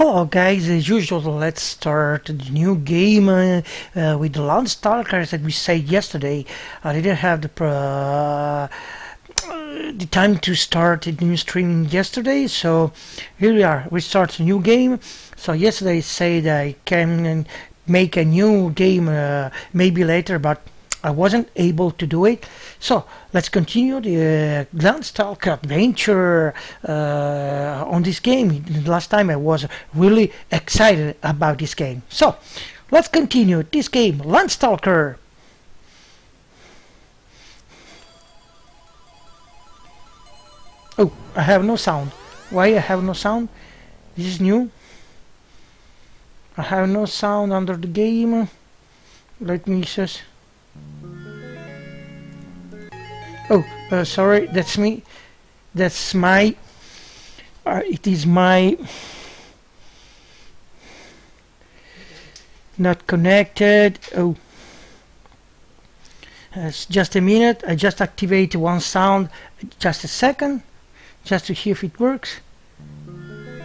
Hello guys, as usual let's start the new game uh, uh, with the Landstalkers that we said yesterday. I didn't have the uh, the time to start the new stream yesterday, so here we are. We start a new game. So yesterday I said I can make a new game uh, maybe later, but I wasn't able to do it. So let's continue the uh, Landstalker adventure uh, on this game. Last time I was really excited about this game. So let's continue this game, Landstalker. Oh, I have no sound. Why I have no sound? This is new. I have no sound under the game. Let me just Oh, uh, sorry, that's me. That's my. Uh, it is my. Not connected. Oh. It's just a minute. I just activate one sound. Just a second. Just to hear if it works.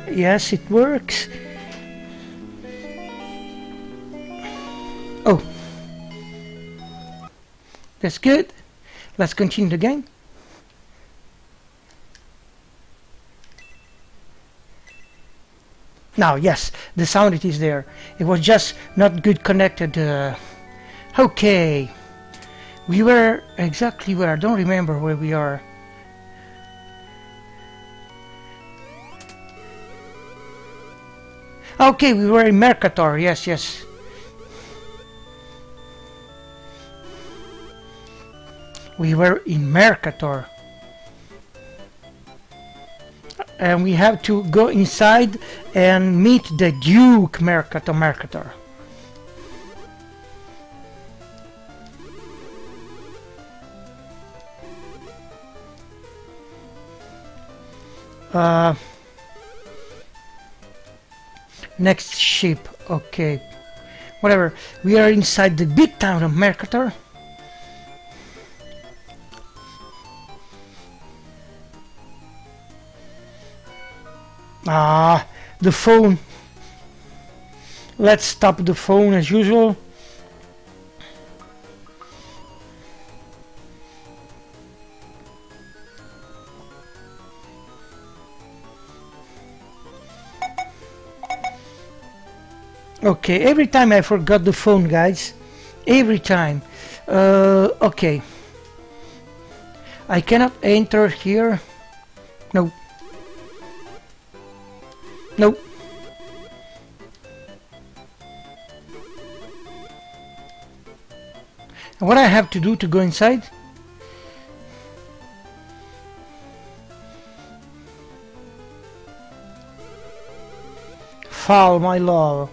Yes, it works. Oh. That's good. Let's continue the game. Now, yes, the sound it is there. It was just not good connected. Uh, okay. We were exactly where. I don't remember where we are. Okay, we were in Mercator. Yes, yes. We were in Mercator. And we have to go inside and meet the Duke Mercator Mercator. Uh, next ship okay. Whatever we are inside the big town of Mercator Ah, the phone. Let's stop the phone as usual. Okay, every time I forgot the phone, guys. Every time. Uh, okay. I cannot enter here. No. Nope. And what I have to do to go inside? Foul, my love.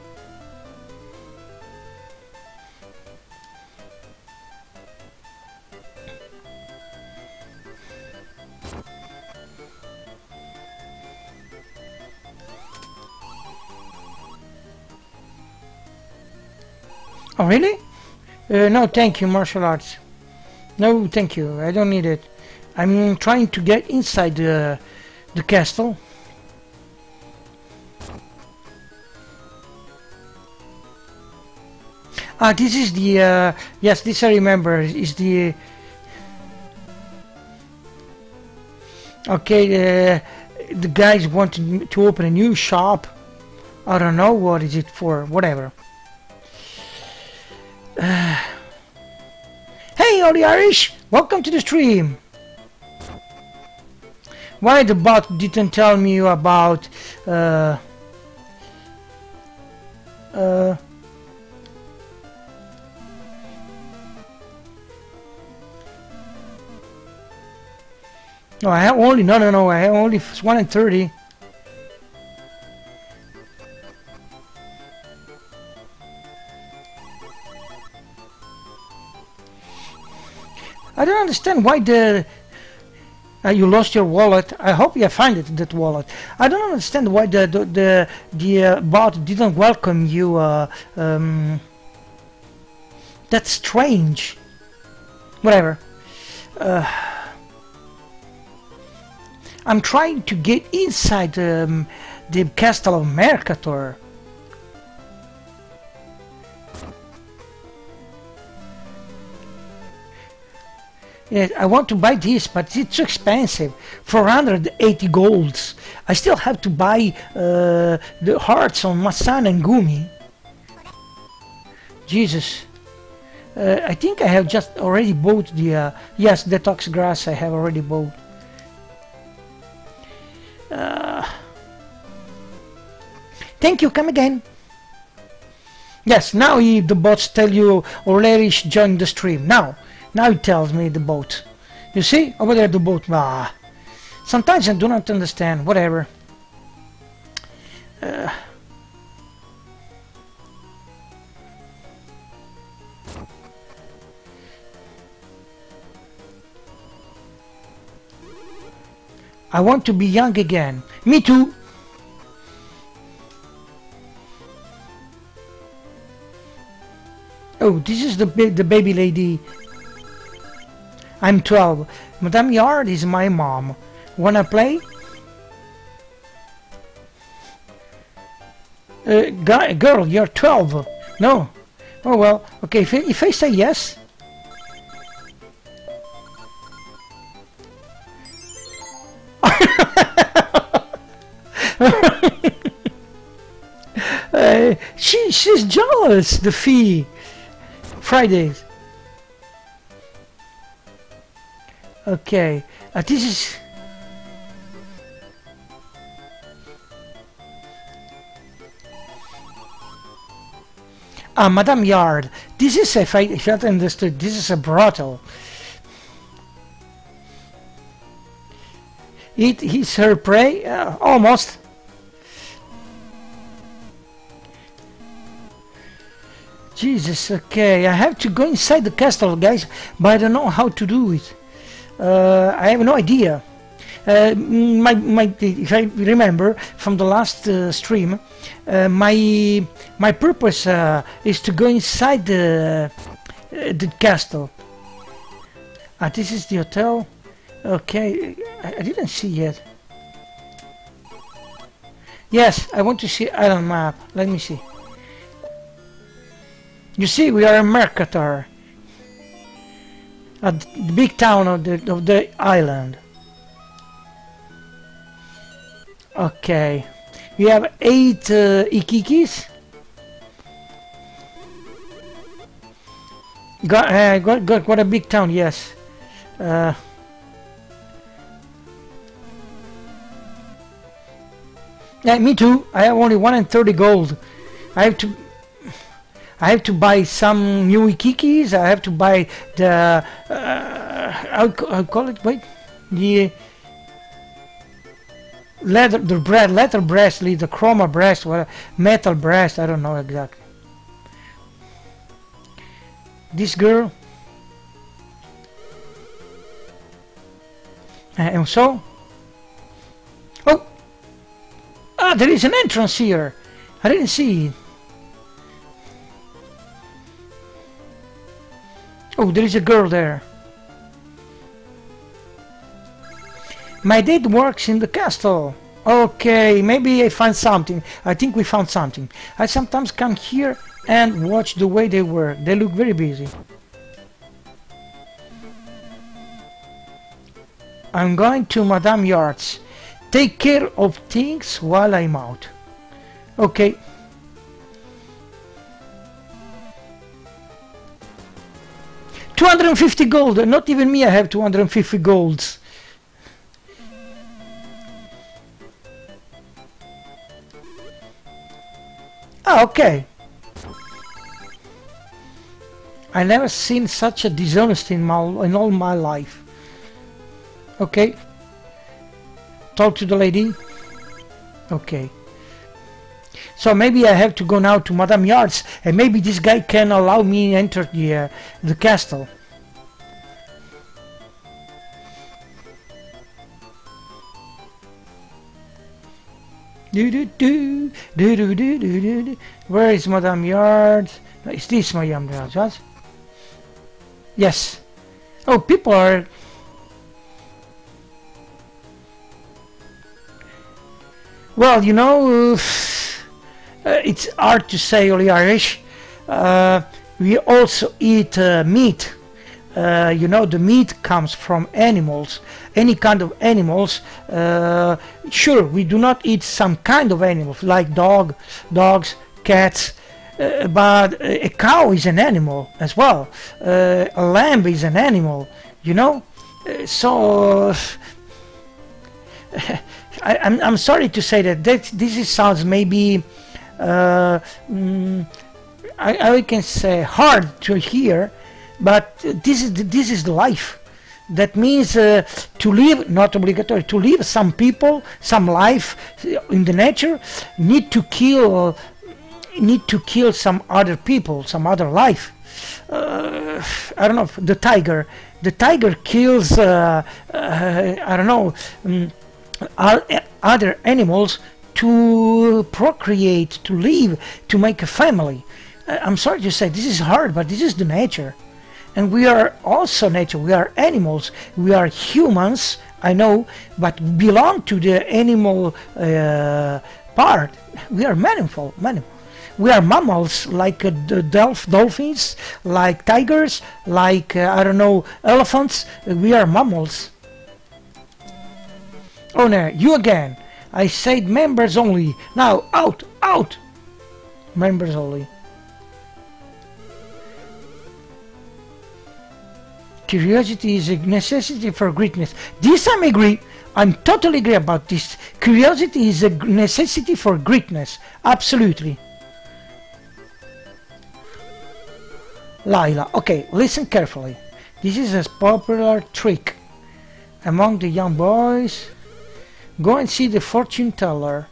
Oh, really? Uh, no, thank you, martial arts. No, thank you. I don't need it. I'm trying to get inside the, the castle. Ah, this is the... Uh, yes, this I remember. Is the... Okay, uh, the guys want to open a new shop. I don't know what is it for. Whatever. hey, all the Irish! Welcome to the stream! Why the bot didn't tell me about uh, uh, No, I have only no no no I have only one and thirty. I don't understand why the uh, you lost your wallet. I hope you find it that wallet. I don't understand why the the the, the uh, bot didn't welcome you. Uh, um, that's strange. Whatever. Uh, I'm trying to get inside um, the castle of Mercator. Yeah, I want to buy this, but it's too expensive. 480 golds. I still have to buy uh, the hearts on Massan and Gumi. Jesus. Uh, I think I have just already bought the... Uh, yes, detox grass I have already bought. Uh, thank you, come again. Yes, now he, the bots tell you O'Leary joined the stream. Now. Now it tells me the boat. You see? Over there the boat. Ah. Sometimes I do not understand. Whatever. Uh, I want to be young again. Me too. Oh, this is the the baby lady I'm 12. Madame Yard is my mom. Wanna play? Uh, guy, girl, you're 12. No. Oh well. Okay, if, if I say yes... uh, she she's jealous. The fee. Fridays. Okay, uh, this is... Ah, Madame Yard. This is, if I, if I understood, this is a brothel. It is her prey? Uh, almost. Jesus, okay, I have to go inside the castle, guys, but I don't know how to do it. Uh, I have no idea. Uh, my, my, if I remember from the last uh, stream, uh, my my purpose uh, is to go inside the uh, the castle. Ah, this is the hotel. Okay, I, I, didn't see yet. Yes, I want to see island map. Let me see. You see, we are in Mercator at the big town of the of the island. Okay, we have eight uh, EkeEkes. Got, uh, got, got, a big town, yes. Uh, yeah, me too. I have only one and thirty gold. I have to I have to buy some new EkeEkes. I have to buy the uh, I'll, I'll call it? Wait the leather the breast leather bracelet the chroma breast what metal breast I don't know exactly. This girl uh, and so oh ah there is an entrance here. I didn't see it Oh, there is a girl there. My dad works in the castle. Okay, maybe I find something. I think we found something. I sometimes come here and watch the way they work. They look very busy. I'm going to Madame Yards. Take care of things while I'm out. Okay. 250 gold! Not even me I have 250 golds. Ah, okay. I never seen such a dishonesty in, my, in all my life. Okay. Talk to the lady. Okay. So maybe I have to go now to Madame Yards and maybe this guy can allow me enter the, uh, the castle. Do do do do do do do do. Where is Madame Yards? Is this Madame Yards? Yes. Oh, people are Well, you know, it's hard to say only Irish. Uh, we also eat uh, meat. Uh, you know, the meat comes from animals, any kind of animals. Uh, sure, we do not eat some kind of animals like dog, dogs, cats, uh, but a cow is an animal as well. Uh, a lamb is an animal, you know. Uh, so I, am sorry to say that, that this is, sounds maybe uh, mm, I, I can say hard to hear, but this is this is life. That means uh, to live, not obligatory, to live some people, some life in the nature need to kill, need to kill some other people, some other life. Uh, I don't know, the tiger. The tiger kills, uh, uh I don't know, um, other animals to procreate, to live, to make a family. I'm sorry to say this is hard, but this is the nature. And we are also nature. We are animals. We are humans, I know, but belong to the animal uh, part. We are manifold, manifold. We are mammals like uh, the dolph dolphins, like tigers, like, uh, I don't know, elephants. We are mammals. Oh no, you again. I said members only. Now, out, out. Members only. Curiosity is a necessity for greatness. This I agree. I'm totally agree about this. Curiosity is a necessity for greatness. Absolutely. Lila. Okay, listen carefully. This is a popular trick among the young boys. Go and see the fortune teller.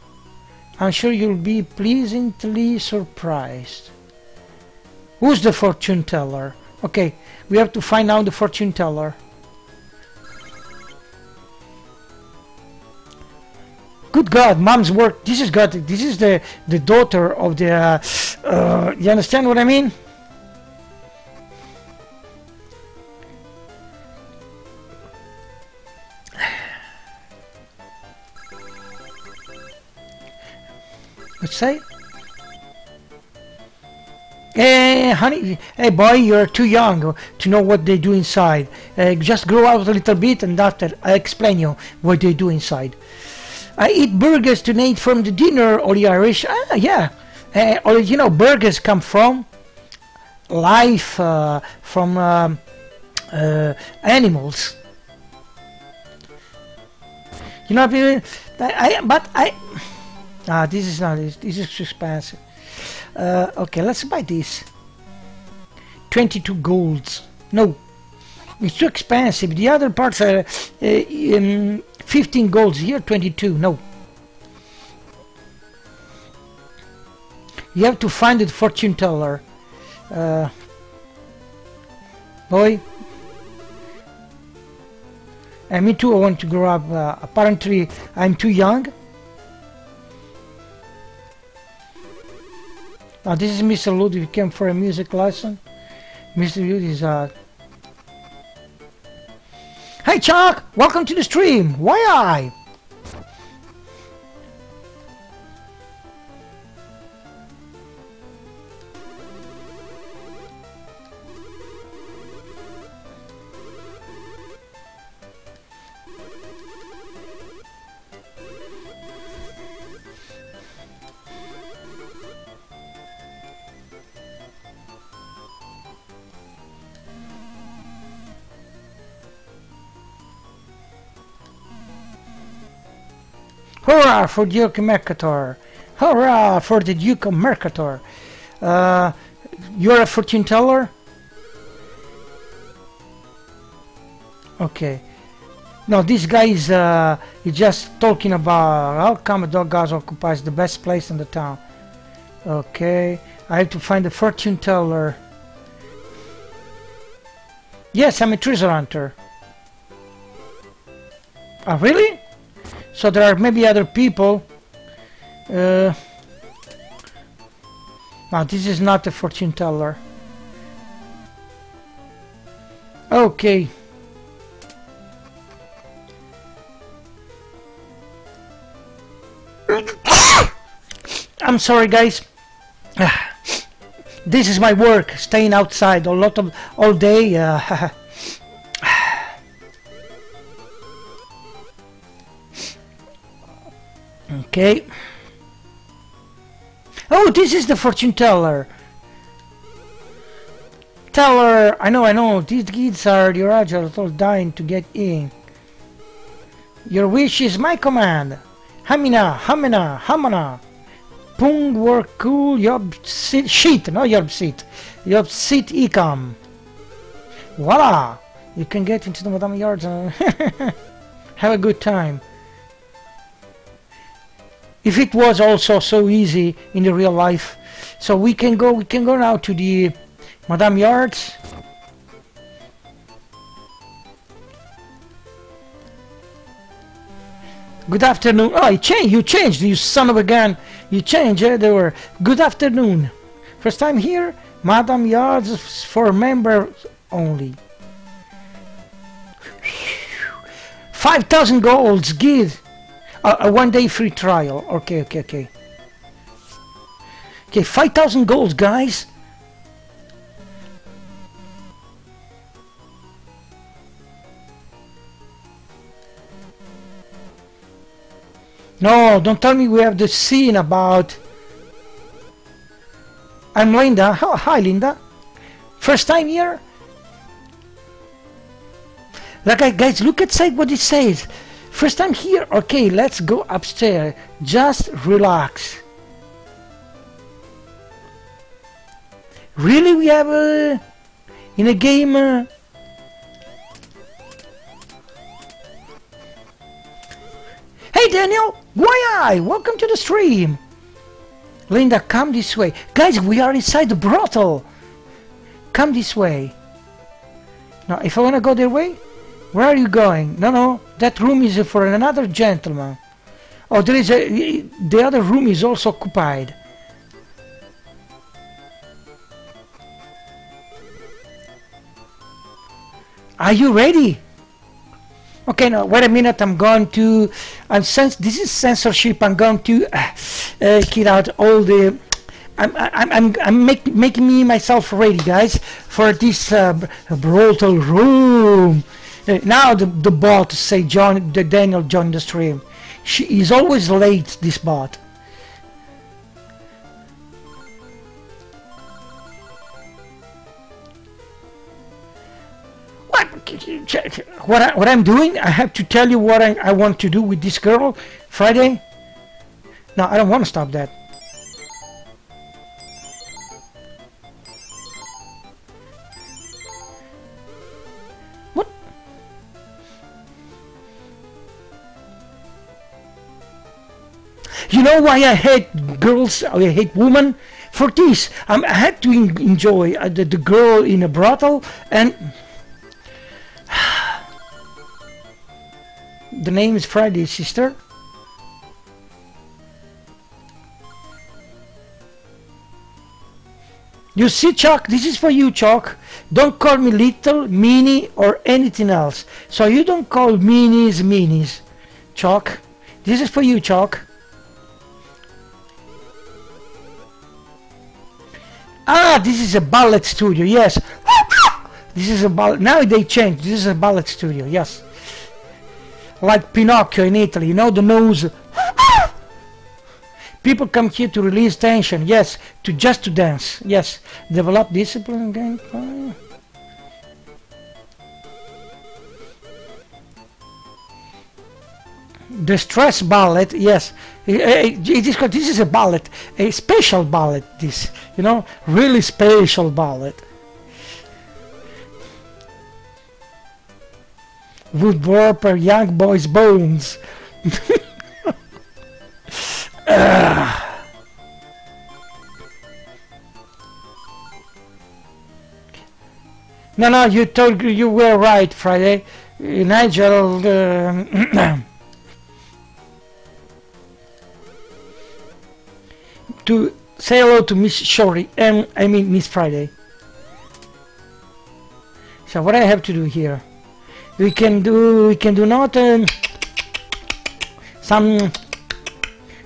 I'm sure you'll be pleasantly surprised. Who's the fortune teller? Okay, we have to find out the fortune teller. Good God, mom's work. This is God. This is the the daughter of the. Uh, uh, you understand what I mean? Let's say. Hey, honey, hey boy, you're too young to know what they do inside. Uh, just grow out a little bit and after I explain you what they do inside. I eat burgers tonight from the dinner or the Irish. Ah, yeah. Uh, or, you know, burgers come from life, uh, from um, uh, animals. You know? I, I, but I... Ah, this is not this. Is expensive. Uh, okay, let's buy this. 22 golds. No, it's too expensive. The other parts are uh, um, 15 golds. Here, 22. No. You have to find the fortune teller. Uh, boy. And me too, I want to grow up. Uh, apparently, I'm too young. Now this is Mr. Ludwig came for a music lesson. Mr. Ludwig is uh Hey Chuck! Welcome to the stream! Why I? Hurrah for Duke Mercator! Hurrah for the Duke of Mercator! Uh, you're a fortune teller? Okay. No, this guy is uh, he's just talking about how come a Doghouse occupies the best place in the town. Okay, I have to find the fortune teller. Yes, I'm a treasure hunter. Oh, really? So there are maybe other people. Uh, now this is not a fortune teller. Okay. I'm sorry, guys. this is my work, staying outside a lot of all day. Uh, okay. Oh, this is the fortune teller. Teller, I know, I know. These kids are the Rajas all dying to get in. Your wish is my command. Hamina, Hamina, Hamana. Pung work cool yob sit shit, no yob sit. Yob sit ecom. Voila! You can get into the Madame Yards and have a good time. If it was also so easy in the real life. So we can go we can go now to the Madame Yards. Good afternoon. Oh, you changed. You changed. You son of a gun. You changed. Eh? They were. Good afternoon. First time here. Madame Yards for members only. 5,000 golds. Good. Uh, a one day free trial. Okay, okay, okay. Okay, 5,000 golds, guys. No, don't tell me we have the scene about... I'm Linda. Hi, Linda. First time here? Like, guys, look at what it says. First time here? Okay, let's go upstairs. Just relax. Really, we have a... In a game... Uh, Hey Daniel, why I? Welcome to the stream. Linda, come this way. Guys, we are inside the brothel. Come this way. Now, if I want to go their way, where are you going? No, no, that room is for another gentleman. Oh, there is a... The other room is also occupied. Are you ready? Okay, now wait a minute. I'm going to. I'm sens This is censorship. I'm going to uh, uh, kill out all the. I'm I'm I'm, I'm make, making me myself ready, guys, for this uh, brutal room. Uh, now the the bot say John the Daniel joined the stream. She is always late. This bot. What? What, I, what I'm doing? I have to tell you what I, I want to do with this girl Friday? No, I don't want to stop that. You know why I hate girls, I hate women? For this, um, I had to enjoy uh, the, the girl in a brothel and the name is Friday, sister. You see, Chuck, this is for you, Chuck. Don't call me little, mini, or anything else. So you don't call minis minis. Chuck, this is for you, Chuck. Ah, this is a ballet studio, yes. This is a ballet. Now they changed. This is a ballet studio, yes like Pinocchio in Italy, you know the nose. People come here to release tension, yes, to just to dance, yes. Develop discipline again. The stress ballet, yes, it is, this is a ballet, a special ballet, this, you know, really special ballet. would warp a young boy's bones. No, no, you told you were right, Friday. Nigel. Uh, to say hello to Miss Shorty, and I mean Miss Friday. So what I have to do here? we can do we can do not um, some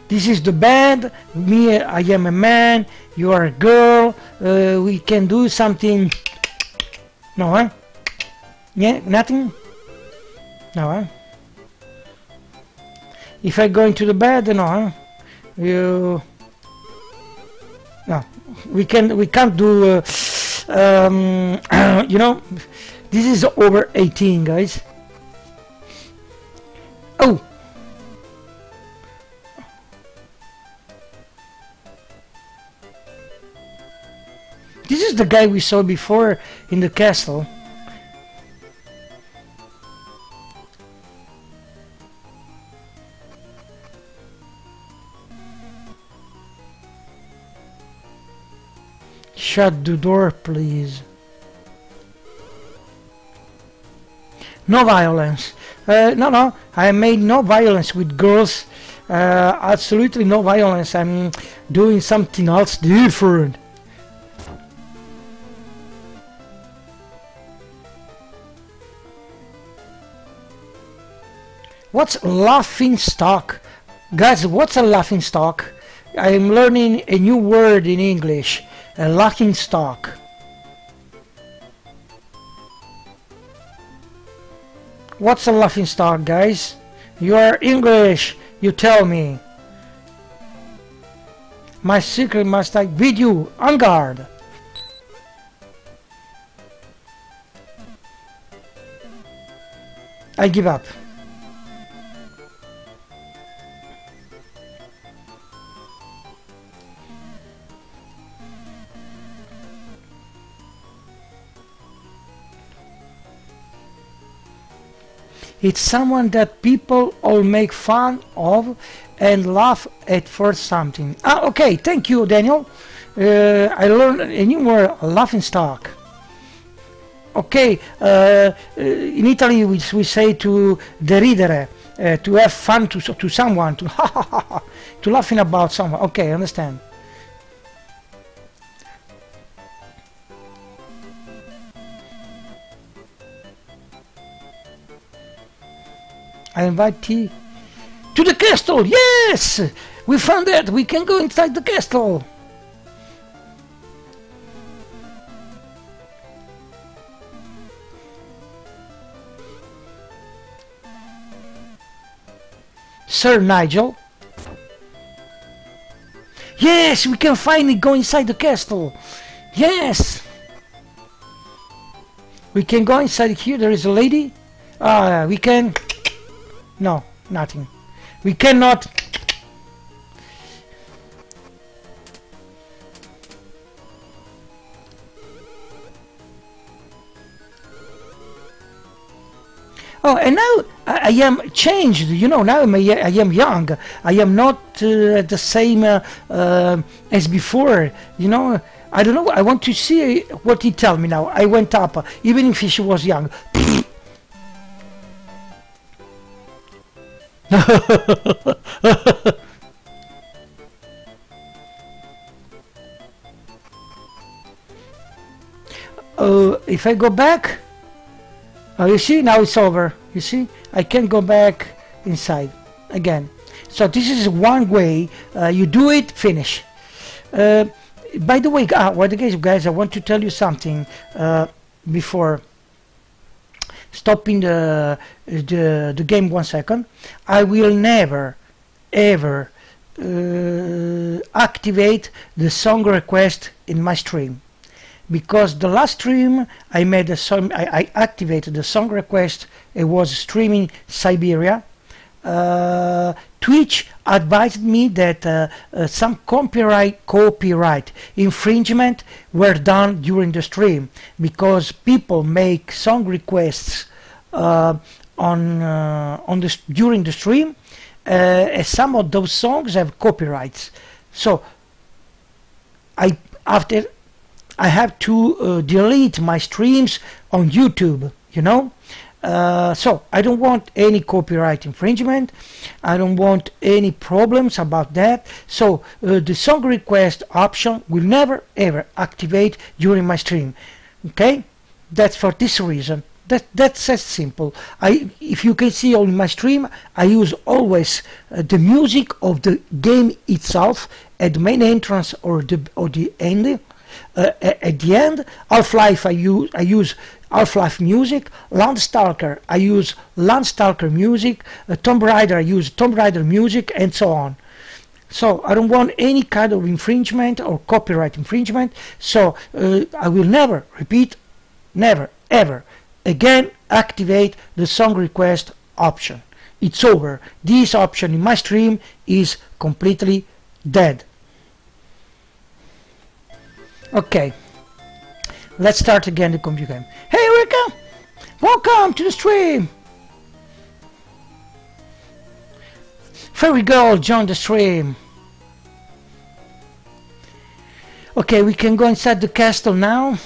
this is the band me I am a man you are a girl uh, we can do something no huh yeah nothing no huh if I go into the bed no huh you no we can we can't do uh, um, you know this is over 18 guys. Oh. This is the guy we saw before in the castle Shut the door, please. No violence. Uh, no, no, I made no violence with girls. Uh, absolutely no violence. I'm doing something else different. What's laughing stock? Guys, what's a laughing stock? I'm learning a new word in English a laughing stock. What's a laughing stock, guys? You are English, you tell me. My secret must I bid you on guard. I give up. It's someone that people all make fun of and laugh at for something. Ah, okay, thank you, Daniel. Uh, I learned a new word, laughing stock. Okay, uh, uh, in Italy we, we say to deridere, uh, to have fun to, to someone, to to laughing about someone. Okay, understand. I invite T to the castle. Yes, we found it. We can go inside the castle. Sir Nigel. Yes, we can finally go inside the castle. Yes. We can go inside here. There is a lady. Ah, uh, we can no, nothing. We cannot... Oh, and now I, am changed, you know, now I am young. I am not uh, the same uh, uh, as before, you know. I don't know, I want to see what he tell me now. I went up, even if she was young. uh, if I go back, oh, you see, now it's over. You see, I can't go back inside again. So this is one way uh, you do it, finish. Uh, by the way, uh, what guys, guys, I want to tell you something uh, before stopping the, the, the game one second, I will never ever uh, activate the song request in my stream. Because the last stream I made a song I, I activated the song request. It was streaming Siberia uh, Twitch advised me that uh, uh, some copyright copyright infringement were done during the stream because people make song requests uh, on uh, on the during the stream uh, some of those songs have copyrights. So I after I have to delete my streams on YouTube you know? Uh, so I don't want any copyright infringement. I don't want any problems about that. So uh, the song request option will never ever activate during my stream. Okay? That's for this reason. That that's as simple. I if you can see on my stream, I use always uh, the music of the game itself at the main entrance or the or the end. Uh, at the end, Half-Life I use I use Half-Life music. Landstalker I use Landstalker music. Uh, Tomb Raider I use Tomb Raider music, and so on. So I don't want any kind of infringement or copyright infringement. So uh, I will never repeat, never ever again activate the song request option it's over this option in my stream is completely dead okay. Let's start again the computer game. Hey Rika welcome to the stream! Fairy Girl join the stream. Okay we can go inside the castle now.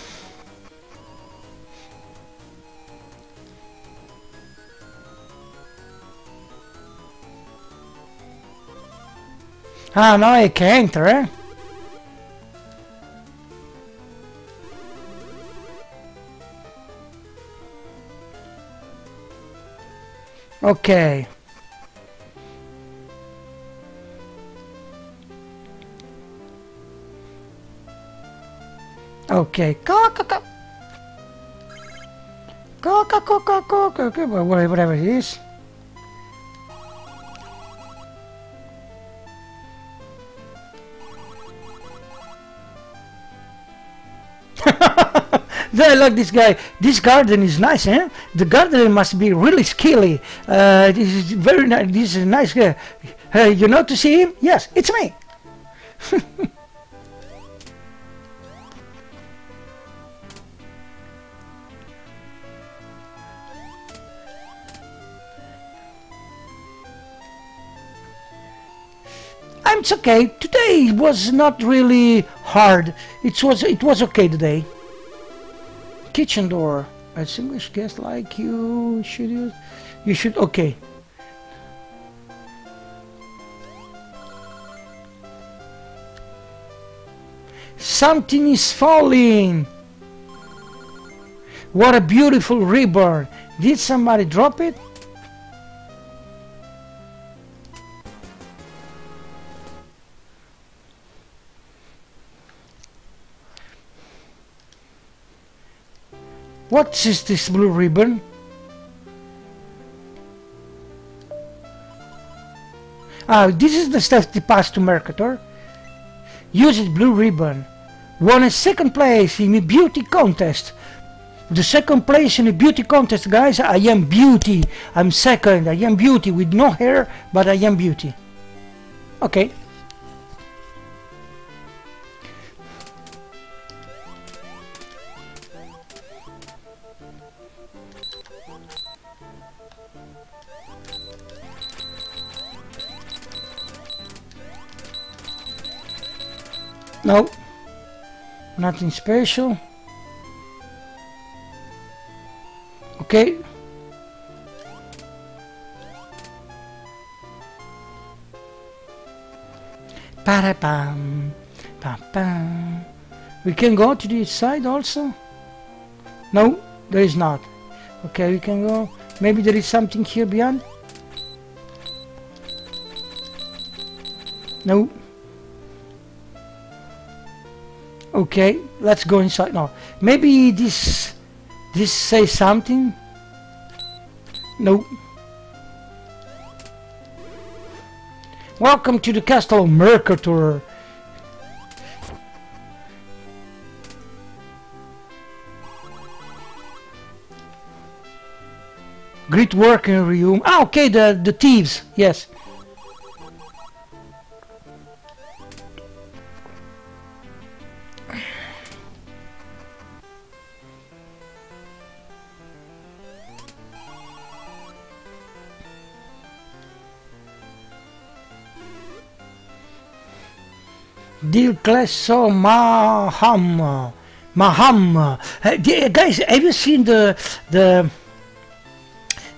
Ah, no, I can't, eh? Okay. Okay. Coca coca. Coca coca coca whatever it is. I like this guy. This garden is nice, eh? The gardener must be really skilly. Uh, this is very nice. This is a nice guy. Uh, you know to see him? Yes, it's me. it's okay. Today it was not really hard. It was it was okay today kitchen door. A distinguished guest like you should. You should. Okay. Something is falling. What a beautiful ribbon. Did somebody drop it? What is this blue ribbon? Ah, this is the to pass to Mercator. Use it blue ribbon. Won a second place in a beauty contest. The second place in a beauty contest, guys, I am beauty. I'm second. I am beauty with no hair, but I am beauty. Okay. No, nothing special. Okay. Para pam, pam pam. We can go to this side also. No, there is not. Okay, we can go. Maybe there is something here beyond. No. Okay, let's go inside now. Maybe this this say something? No. Welcome to the castle of Mercator. Great work in room. Ah, okay, the the thieves. Yes. Dear Klesso Maham. Maham. Uh, guys, have you seen the the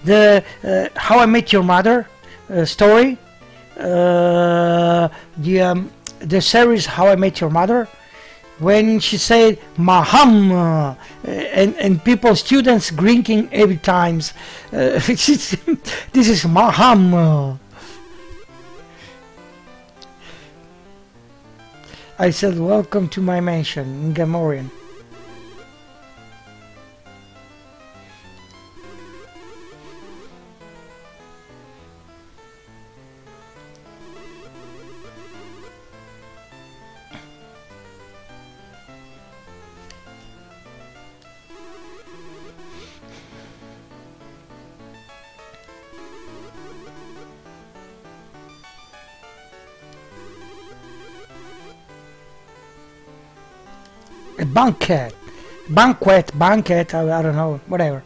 the uh, How I Met Your Mother uh, story? Uh, the um, the series How I Met Your Mother. when she said Maham uh, and, and people, students drinking every times. Uh, this is Maham. I said, welcome to my mansion in Gamorrean. A banquet, banquet, banquet, I, I don't know, whatever.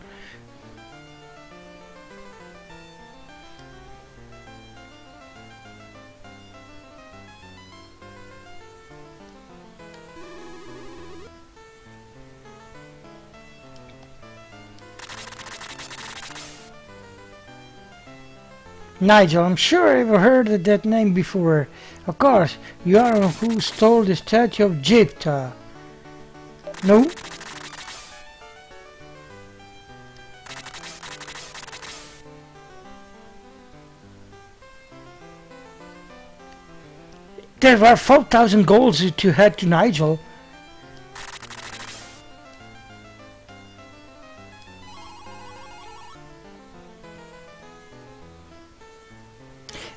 Nigel, I'm sure I've heard that name before. Of course, you are who stole the statue of Jipta. No. There were 4,000 goals to head to Nigel.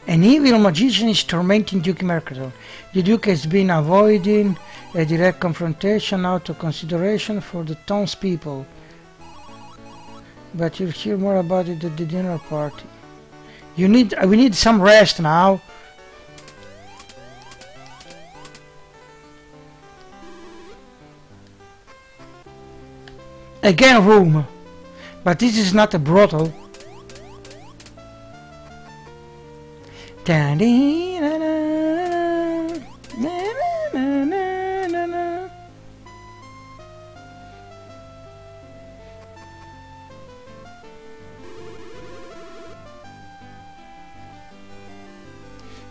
An evil magician is tormenting Duke Mercator. The Duke has been avoiding a direct confrontation out of consideration for the townspeople. But you'll hear more about it at the dinner party. You need, uh, we need some rest now. Again room. But this is not a brothel.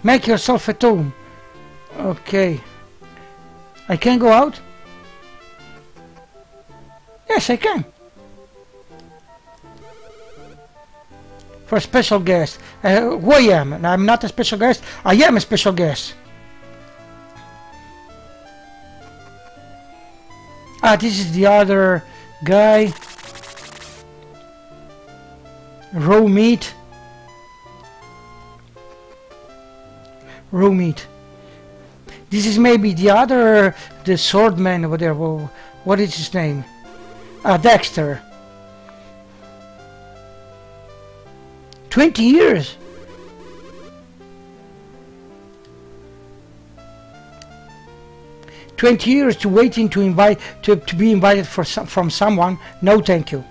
Make yourself at home. Okay. I can go out? Yes, I can. For a special guest. Uh, who I am? I'm not a special guest. I am a special guest. Ah, this is the other guy. Raw meat. Rumit. This is maybe the other, the swordman over whatever. What is his name? Ah, Dexter. 20 years. Twenty years to waiting to invite to, to be invited for some, from someone. No, thank you.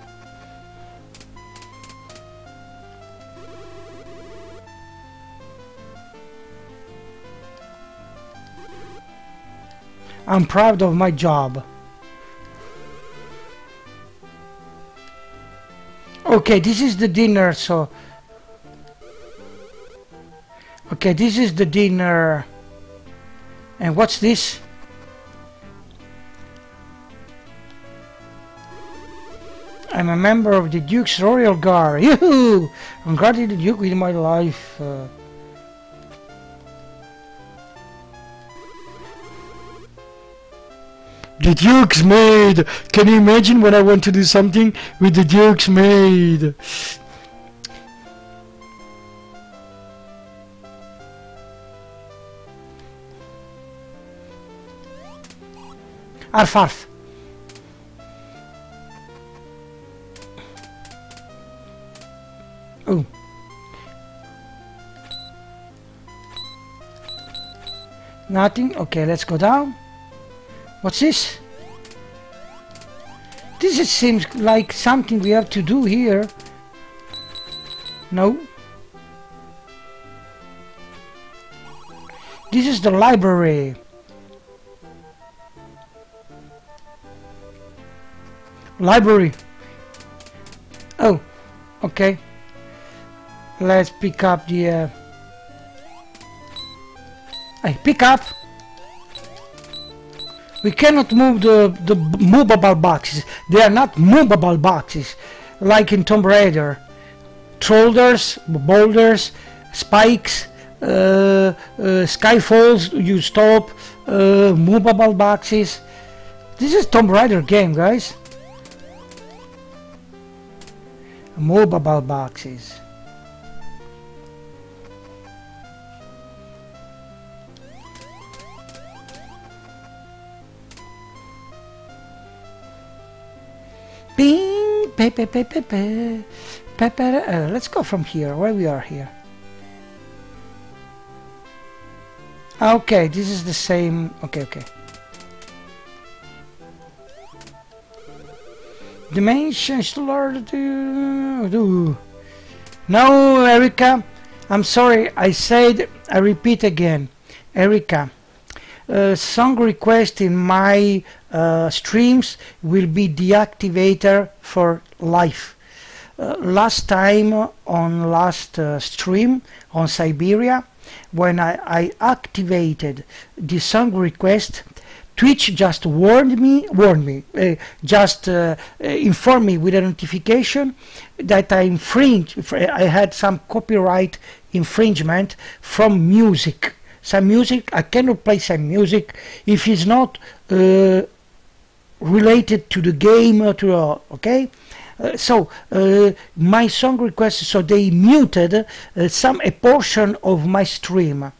I'm proud of my job. Okay, this is the dinner, so... Okay, this is the dinner. And what's this? I'm a member of the Duke's Royal Guard. I'm guarding the Duke with my life. Uh, The Duke's maid! Can you imagine when I want to do something with the Duke's maid? Arf arf. Oh. Nothing? Okay, let's go down. What's this? This is, seems like something we have to do here. No. This is the library. Library. Oh, okay. Let's pick up the... Uh... Hey, pick up! We cannot move the, the movable boxes. They are not movable boxes like in Tomb Raider. Shoulders, boulders, spikes, uh, uh, skyfalls, you stop, uh, movable boxes. This is Tomb Raider game, guys. Movable boxes. Bing, pe, pe, pe, pe, pe. Pe, pe, uh, let's go from here, where we are here. Okay, this is the same. Okay, okay. Dimensions Lord. No, Erica. I'm sorry. I said. I repeat again, Erica. Uh, song request in my uh, streams will be deactivated for life. Uh, last time on last uh, stream on Siberia, when I, I activated the song request, Twitch just warned me, warned me, uh, just uh, informed me with a notification that I infringed, I had some copyright infringement from music some music. I cannot play some music if it's not uh, related to the game or to uh, okay. Uh, so uh, my song requests so they muted uh, some a portion of my stream.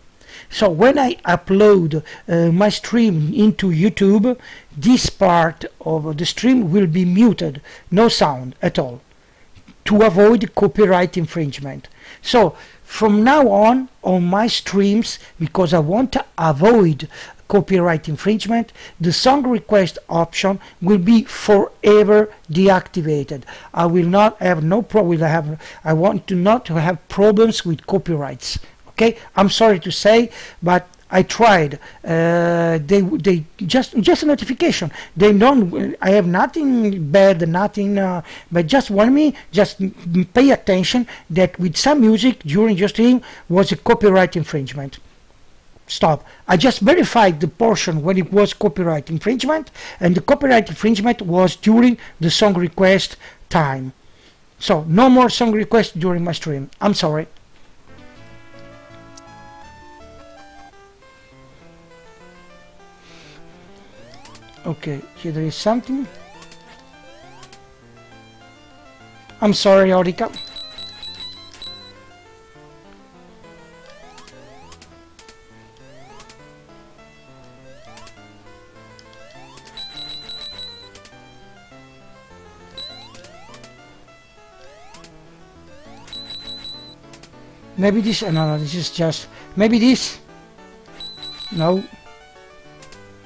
So when I upload uh, my stream into YouTube, this part of the stream will be muted, no sound at all, to avoid copyright infringement. So from now on on my streams because I want to avoid copyright infringement the song request option will be forever deactivated. I will not have no problem I have I want to not to have problems with copyrights. Okay? I'm sorry to say but I tried. Uh, they they just just a notification. They don't. I have nothing bad, nothing. Uh, but just want me just pay attention that with some music during your stream was a copyright infringement. Stop. I just verified the portion when it was copyright infringement, and the copyright infringement was during the song request time. So no more song request during my stream. I'm sorry. Okay, here there is something. I'm sorry, Orica. Maybe this, no, no, this is just, maybe this, no,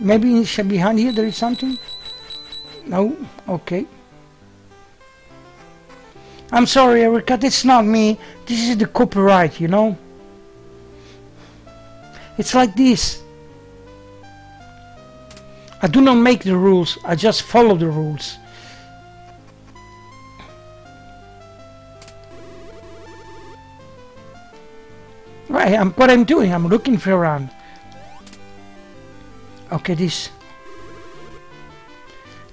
Maybe behind here there is something? No? Okay. I'm sorry, Erica, it's not me. This is the copyright, you know? It's like this. I do not make the rules, I just follow the rules. Right, I'm, what I'm doing, I'm looking for around. Okay, this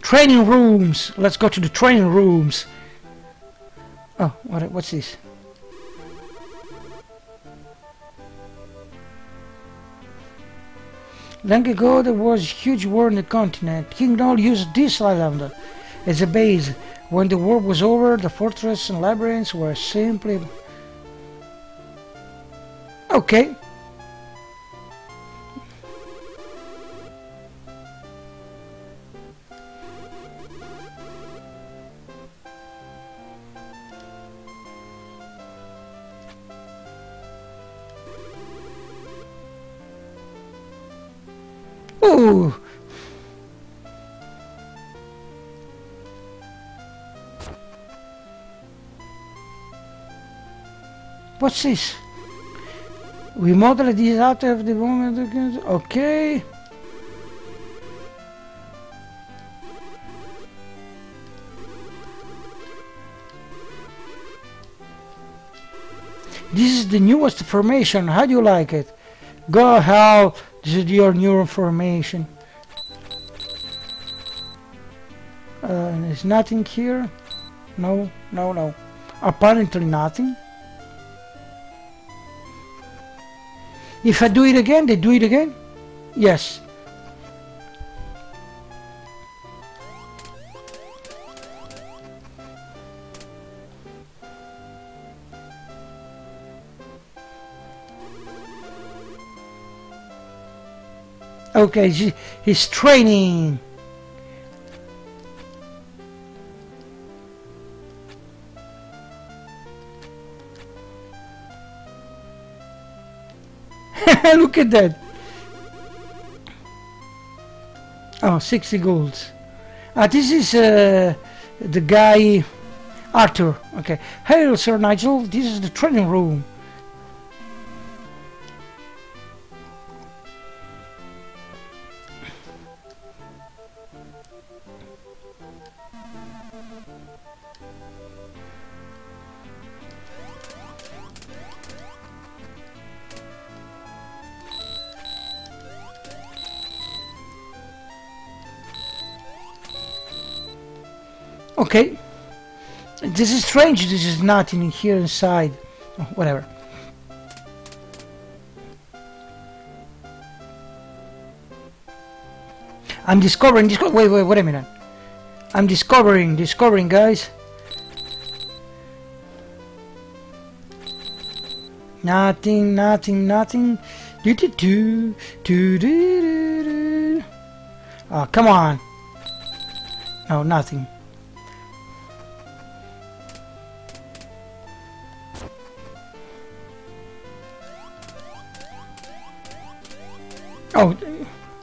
training rooms. Let's go to the training rooms. Oh, what? What's this? Long ago, there was a huge war in the continent. King Nole used this island as a base. When the war was over, the fortress and labyrinths were simply... Okay. Ooh! What's this? We model this out of the moment. Okay. This is the newest formation. How do you like it? Go hell. This is your neural formation. Uh, there's nothing here. No, no, no. Apparently nothing. If I do it again, they do it again? Yes. Okay, he's training. Look at that. Oh, 60 golds. Ah, this is uh, the guy, Arthur. Okay. Hail, Sir Nigel. This is the training room. Okay. This is strange. This is not in here inside. Oh, whatever. I'm discovering. Disco wait, wait, wait a minute. I'm discovering, discovering, guys. Nothing, nothing, nothing. Do do do do do do do. Oh, come on. No, nothing.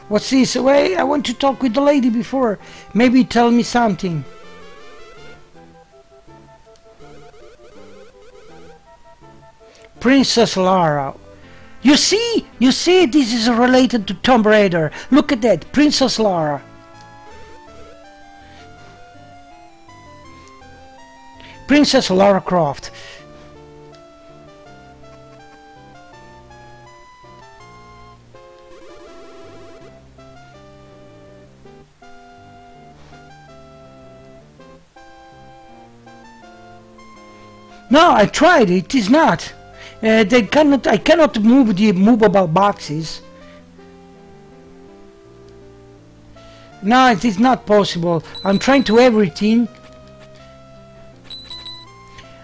What's this? Wait, I want to talk with the lady before. Maybe tell me something. Princess Lara. You see? You see this is related to Tomb Raider. Look at that. Princess Lara. Princess Lara Croft. No, I tried. It is not. Uh, they cannot. I cannot move the movable boxes. No, it is not possible. I'm trying to everything.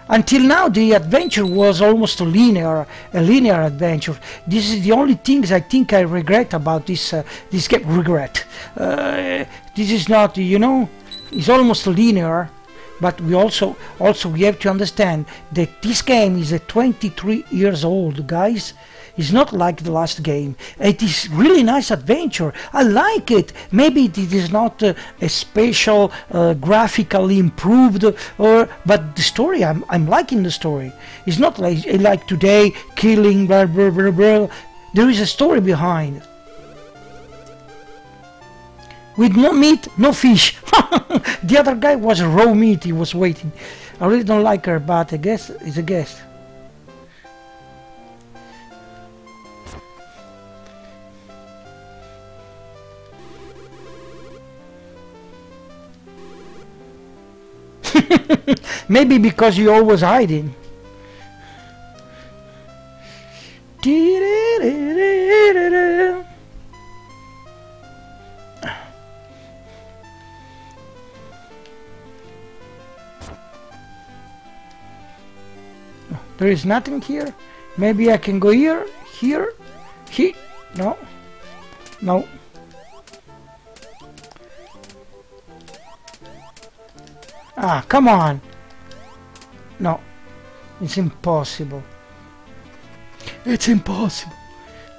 Until now, the adventure was almost a linear, a linear adventure. This is the only things I think I regret about this uh, this game. Regret. Uh, this is not, you know, it's almost linear but we also also we have to understand that this game is a 23 years old guys. It's not like the last game. It is really nice adventure. I like it. Maybe it is not uh, a special uh, graphically improved or but the story i'm i'm liking the story. It's not like like today killing blah blah blah blah. There is a story behind with no meat, no fish. the other guy was raw meat, he was waiting. I really don't like her, but I guess it's a guest. Maybe because you always hiding. There is nothing here. Maybe I can go here, here, here. No, no. Ah, come on. No, it's impossible. It's impossible.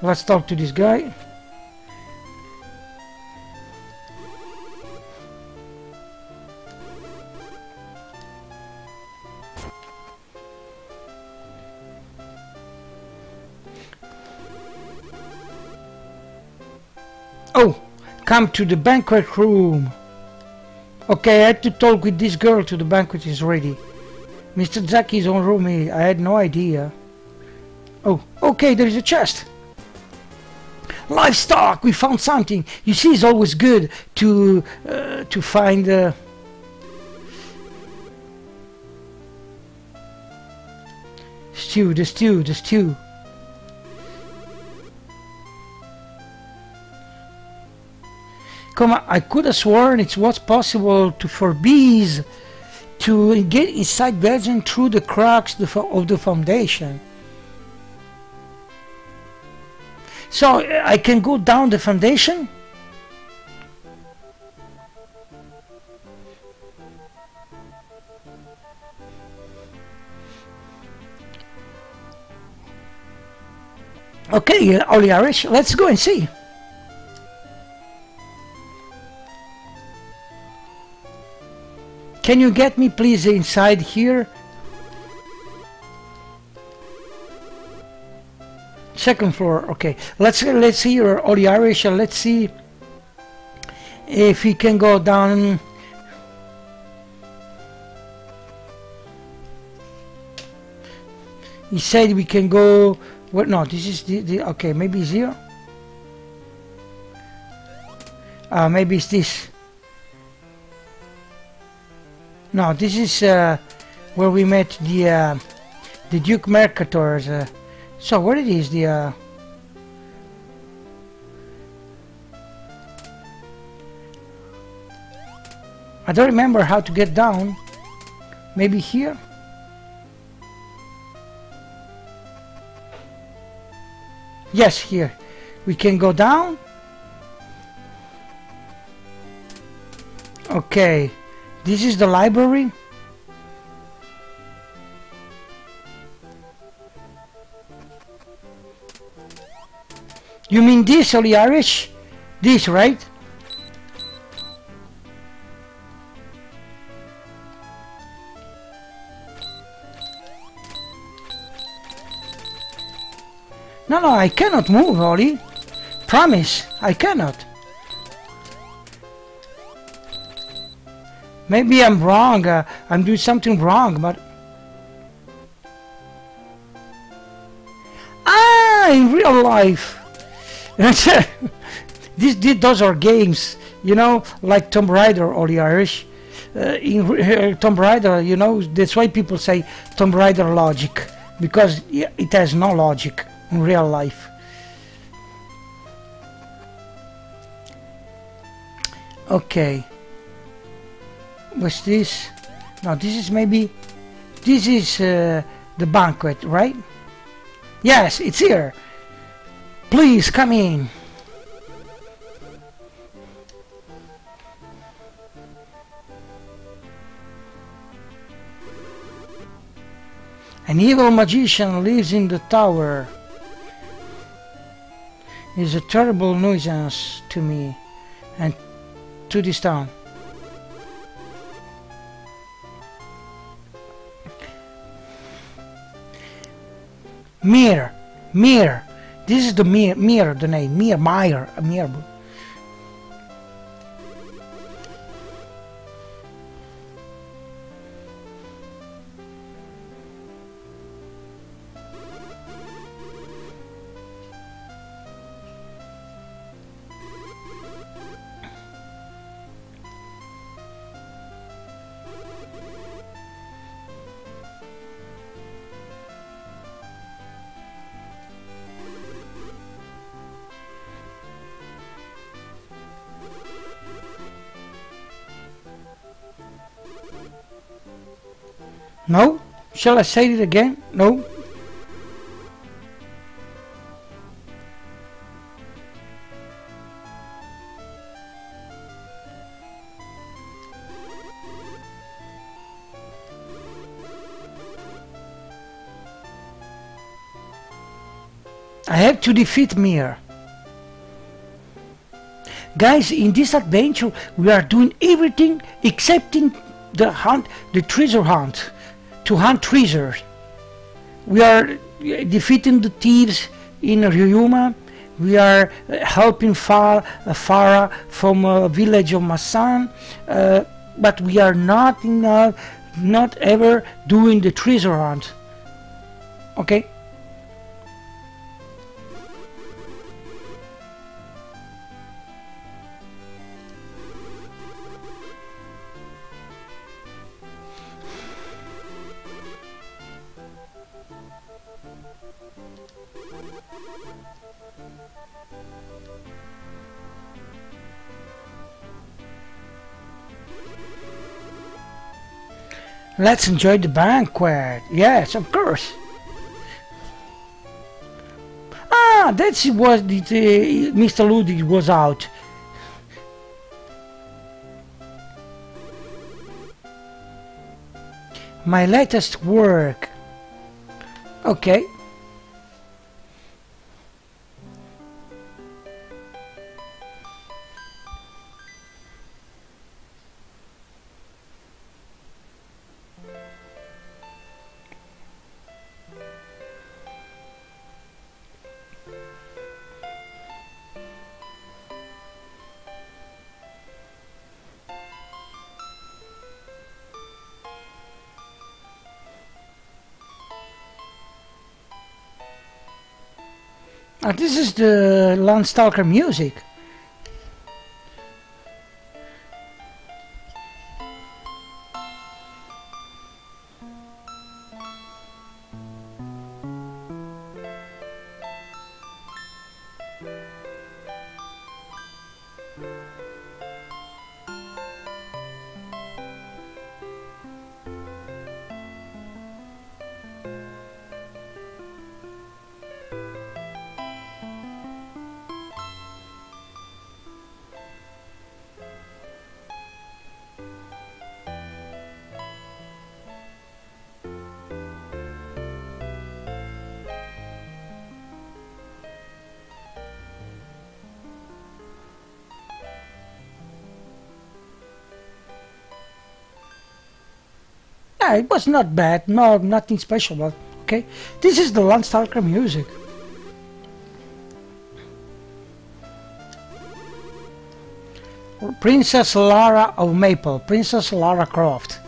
Let's talk to this guy. come to the banquet room. Okay, I had to talk with this girl till the banquet is ready. Mr. Zaki's on room, I had no idea. Oh, okay, there is a chest. Livestock, we found something. You see, it's always good to uh, to find... Uh, stew, the stew, the stew. Come I could have sworn it was possible to for bees to get inside Belgium through the cracks of the foundation. So uh, I can go down the foundation? Okay, Oli Irish, let's go and see. Can you get me please inside here? Second floor, okay. Let's let's see all the Irish. and Let's see if he can go down. He said we can go. What? No, this is the, the okay. Maybe zero. Uh, maybe it's this. No, this is uh, where we met the uh, the Duke Mercators. Uh, so what it is the uh, I don't remember how to get down. Maybe here? Yes, here. We can go down. Okay. This is the library. You mean this, Oli Irish? This, right? No, no, I cannot move, Oli. Promise, I cannot. Maybe I'm wrong, uh, I'm doing something wrong, but... Ah, in real life! this, this, those are games, you know, like Tomb Raider or the Irish. Uh, in uh, Tomb Raider, you know, that's why people say Tomb Raider logic, because it has no logic in real life. Okay what's this? No, this is maybe... This is uh, the banquet, right? Yes, it's here. Please, come in. An evil magician lives in the tower. He's a terrible nuisance to me and to this town. Mir, Mir. This is the Mir, Mir, the name. Mir, Meyer, Mir. Shall I say it again? No? I have to defeat Mir. Guys, in this adventure, we are doing everything excepting the hunt, the treasure hunt to hunt treasures. We are defeating the thieves in Ryuma. We are helping Far, uh, Farah from a village of Massan, uh, but we are not enough, not ever doing the treasure hunt. Okay? Let's enjoy the banquet. Yes, of course. Ah, that's what the, Mr. Ludwig was out. My latest work. Okay. Uh, this is the Landstalker music. Yeah, it was not bad. No, nothing special. But okay, this is the Landstalker music. Princess Lara of Maple, Princess Lara Croft.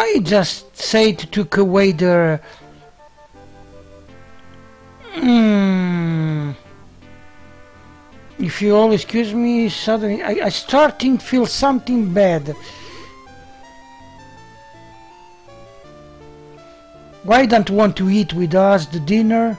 Why just say to took away the... Hmm. If you all excuse me, suddenly I, I starting feel something bad. Why don't want to eat with us the dinner?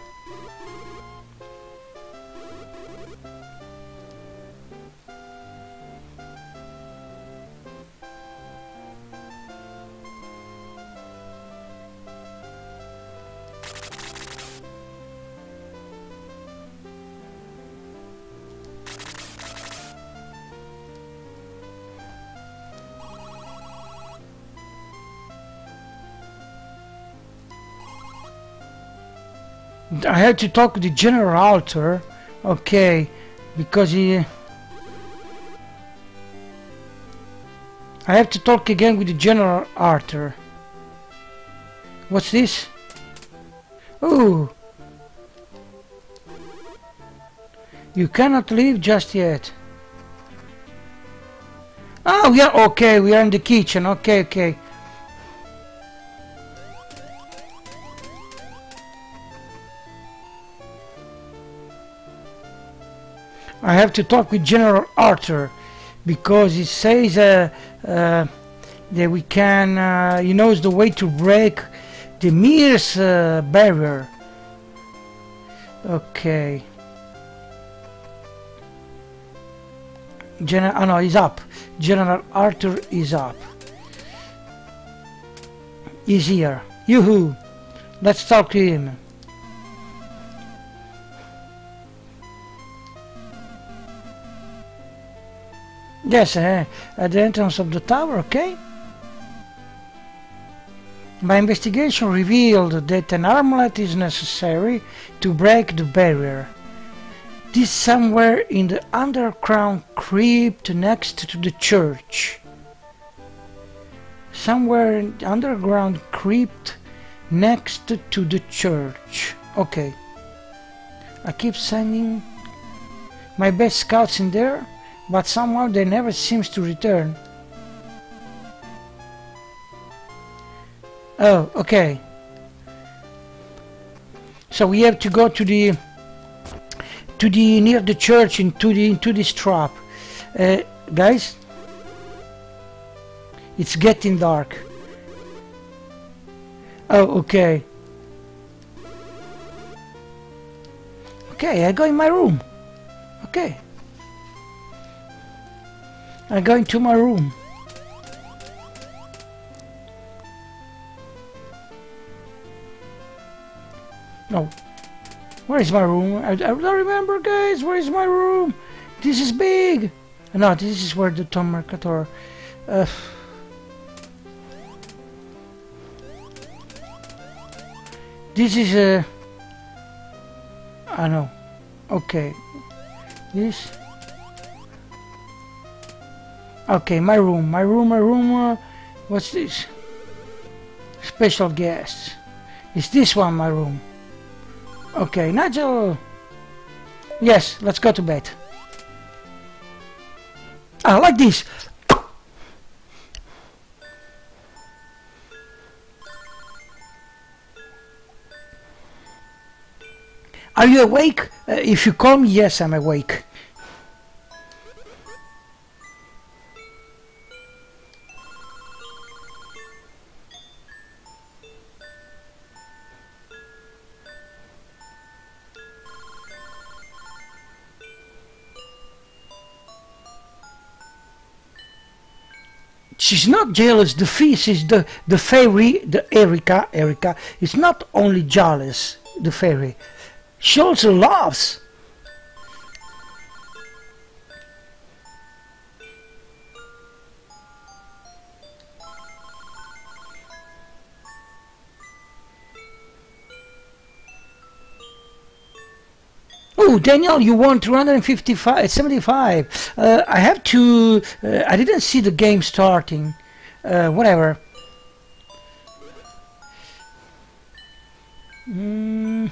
Had to talk with the general altar, okay, because he... I have to talk again with the general Arthur. What's this? Ooh! You cannot leave just yet. Oh, are okay, we are in the kitchen, okay, okay. I have to talk with General Arthur because he says uh, uh, that we can, uh, he knows the way to break the Mir's uh, barrier. Okay. General, oh no, he's up. General Arthur is up. He's here. Yoo-hoo! Let's talk to him. Yes, uh, at the entrance of the tower, okay? My investigation revealed that an armlet is necessary to break the barrier. This somewhere in the underground crypt next to the church. Somewhere in the underground crypt next to the church. Okay. I keep sending my best scouts in there but somehow they never seems to return. Oh, okay. So we have to go to the to the near the church into the into this trap. Uh, guys, It's getting dark. Oh, okay. Okay, I go in my room. Okay. I go into my room. No. Where is my room? I, I don't remember, guys. Where is my room? This is big. No, this is where the Tom Mercator. Uh, this is a. Uh, I know. Okay. This. Okay, my room. My room. My room. Uh, what's this? Special guests. Is this one my room? Okay, Nigel. Yes, let's go to bed. Ah, like this. Are you awake? Uh, if you call me, yes, I'm awake. Jealous. The fish is the the fairy, the Erica. Erica is not only jealous. The fairy, she also loves. Oh, Daniel, you won 255, 75. Uh, I have to, uh, I didn't see the game starting. Uh, whatever. Mm.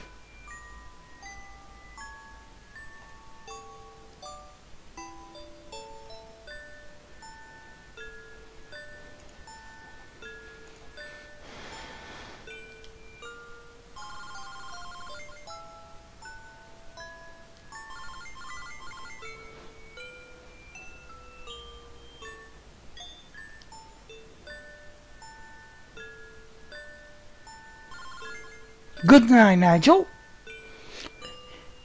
Good night, Nigel.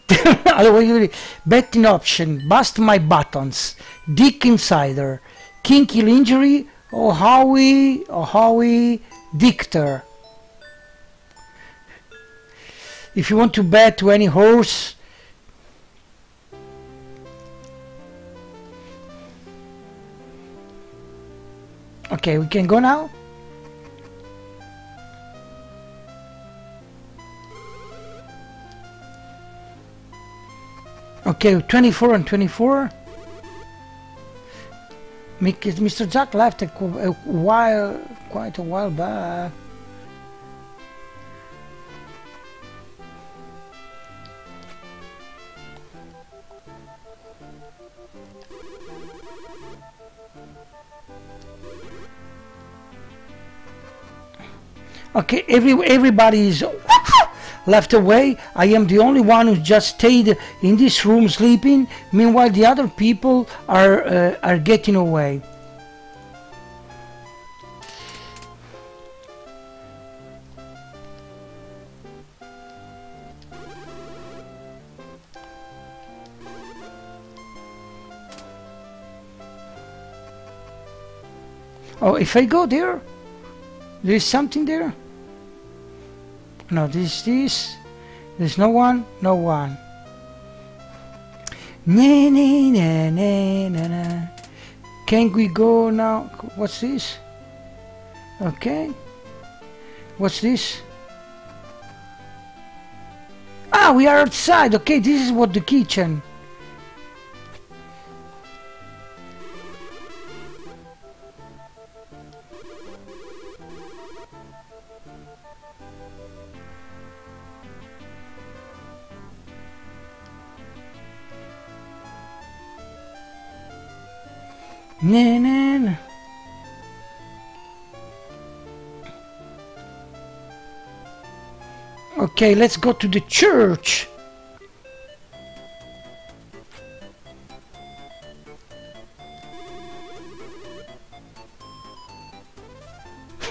Betting option, bust my buttons, Dick Insider, Kinky Injury, or Howie, or Howie Dictor. If you want to bet to any horse, okay, we can go now. Okay, 24 and 24. Mr. Jack left a, while, quite a while back. Okay, every everybody is left away. I am the only one who just stayed in this room sleeping. Meanwhile, the other people are uh, are getting away. Oh, if I go there, there's something there. No, this, this. There's no one, no one. Na, na, na, na, na. Can we go now? What's this? Okay. What's this? Ah, we are outside. Okay, this is what the kitchen. Na, na, na. Okay, let's go to the church.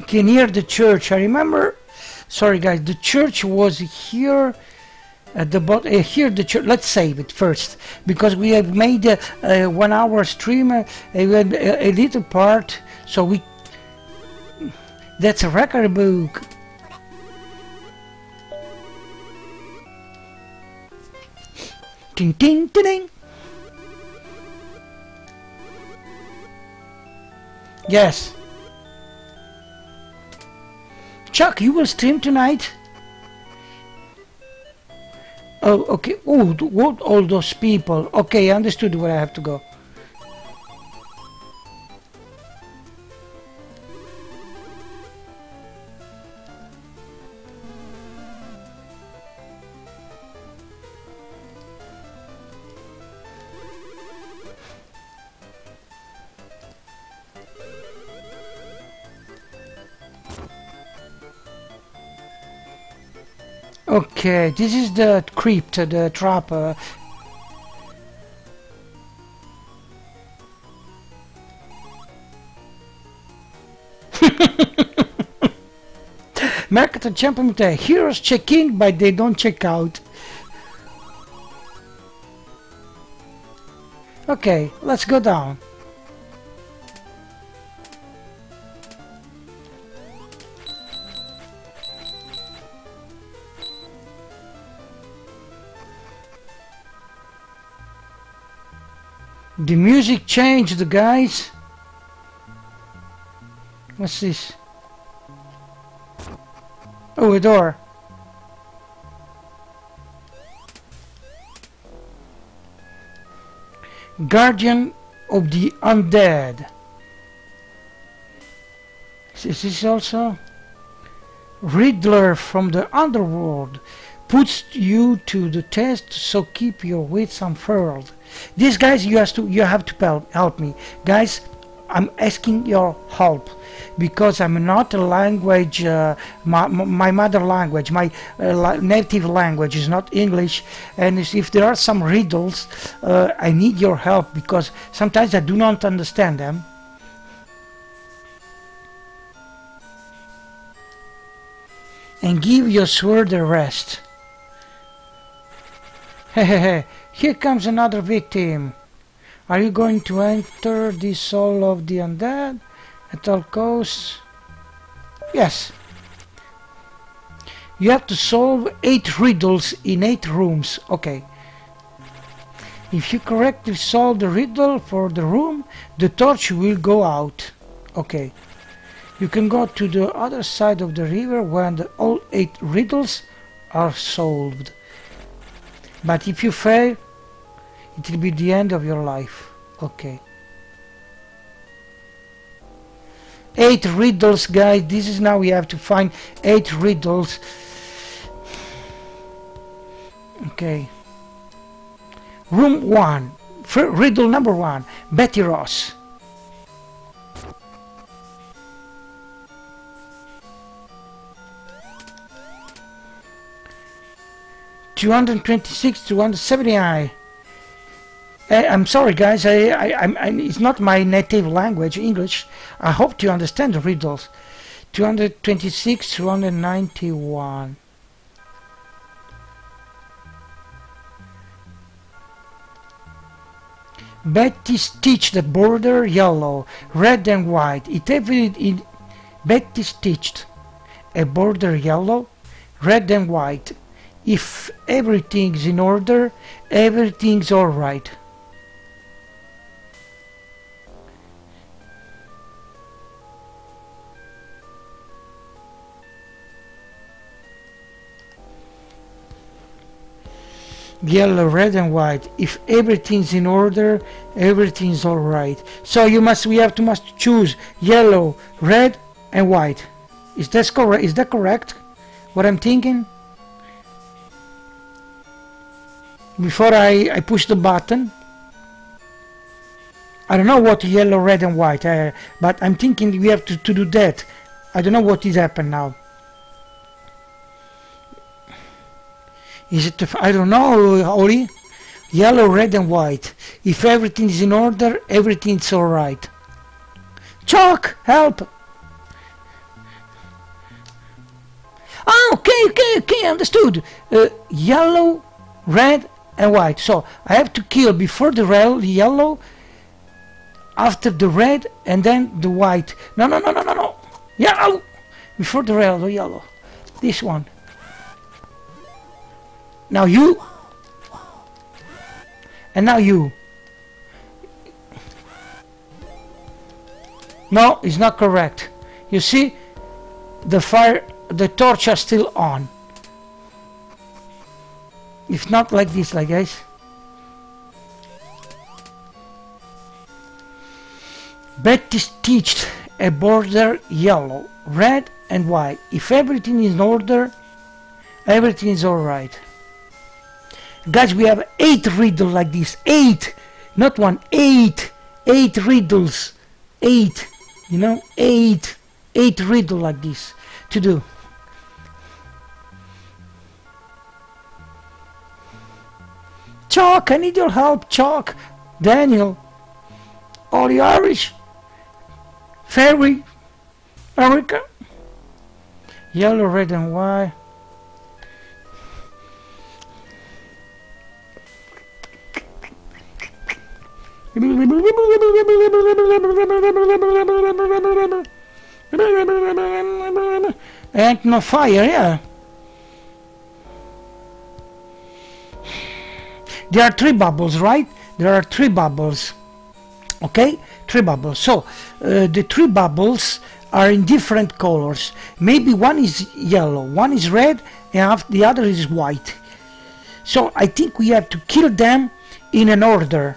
okay, near the church. I remember. Sorry, guys. The church was here at the bottom. Uh, here, the church. Let's save it first because we have made a, a one-hour stream. Uh, a, a little part, so we. That's a record book. Ding ding ding ding. Yes. Chuck, you will stream tonight? Oh, okay. Oh, what all those people? Okay, I understood where I have to go. Okay, this is the crypt, the trapper. Market champion the heroes check in but they don't check out. Okay, let's go down. The music changed, the guys. What's this? Oh, a door. Guardian of the Undead. Is this also? Riddler from the underworld puts you to the test, so keep your wits unfurled. These guys, you have to you have to help me, guys. I'm asking your help because I'm not a language, uh, my, my mother language, my uh, native language is not English and if there are some riddles uh, I need your help because sometimes I do not understand them. And give your sword a rest. Hehehe. Here comes another victim. Are you going to enter the soul of the undead at all costs? Yes. You have to solve 8 riddles in 8 rooms. Okay. If you correctly solve the riddle for the room, the torch will go out. Okay. You can go to the other side of the river when the, all 8 riddles are solved. But if you fail, it will be the end of your life. Okay. Eight riddles, guys. This is now we have to find eight riddles. Okay. Room one. riddle number one. Betty Ross. 226 279 uh, I'm sorry guys. I, I, I, it's not my native language English. I hope you understand the riddles. 226 291 Betty stitched the border yellow, red and white. It every it, Betty stitched a border yellow, red and white. If everything's in order, everything's alright. Yellow red and white. If everything's in order everything's all right. So you must we have to must choose yellow red and white. Is that correct is that correct what i'm thinking? Before I, I push the button? I don't know what yellow, red and white uh, but I'm thinking we have to, to do that. I don't know what is happened now Is it, I don't know, Oli. Yellow, red and white. If everything is in order, everything's alright. Chalk, help! Ah, okay, okay, okay, understood. Uh, yellow, red and white. So I have to kill before the red, yellow, after the red, and then the white. No, no, no, no, no, no. Yellow! Before the red, the yellow. This one. Now you. And now you. No, it's not correct. You see, the fire, the torch are still on. If not like this, like guys. Betty stitched a border yellow, red and white. If everything is in order, everything is alright. Guys, we have eight riddles like this. Eight! Not one, eight! Eight riddles. Eight. You know, eight. Eight riddles like this to do. Chalk, I need your help, Chalk. Daniel. All the Irish. Fairy. America. Yellow, red and white. Ain't no fire, yeah. There are three bubbles, right? There are three bubbles. Okay? Three bubbles. So, uh, the three bubbles are in different colors. Maybe one is yellow, one is red, and the other is white. So, I think we have to kill them in an order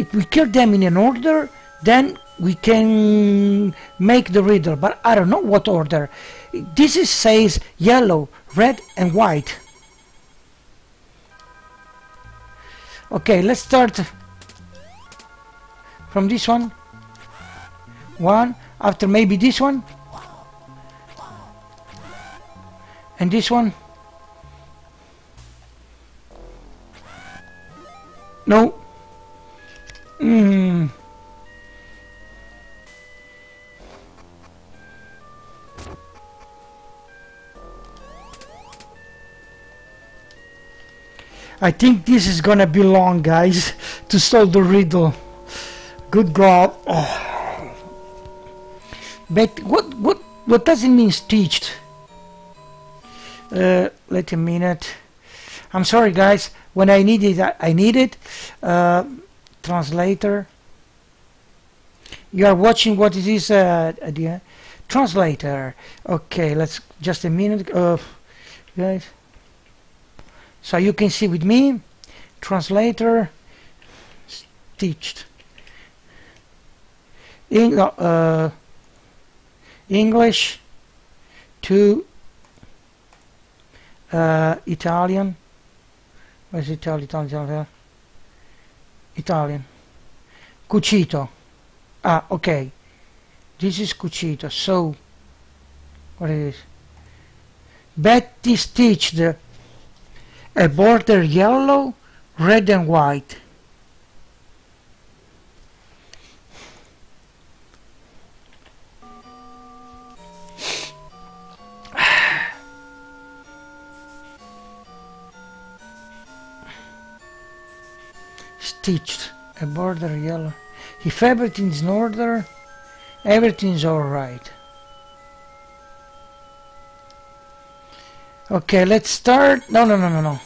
if we kill them in an order then we can make the riddle but I don't know what order. This is says yellow red and white. Okay let's start from this one. One after maybe this one. And this one I think this is gonna be long guys to solve the riddle. Good god. Oh. but what what what does it mean stitched? Uh, wait a minute. I'm sorry guys. When I need it I, I need it. Uh, translator. You are watching what it is uh, translator. Okay let's just a minute. Uh, guys so you can see with me translator stitched in, uh, English to uh, Italian where's Italian, Italian Italian. Cucito. Ah, okay. This is cucito. So, what is this? Betty stitched a border yellow, red and white. stitched. A border yellow. If everything's in order everything's alright okay let's start. No no no no no.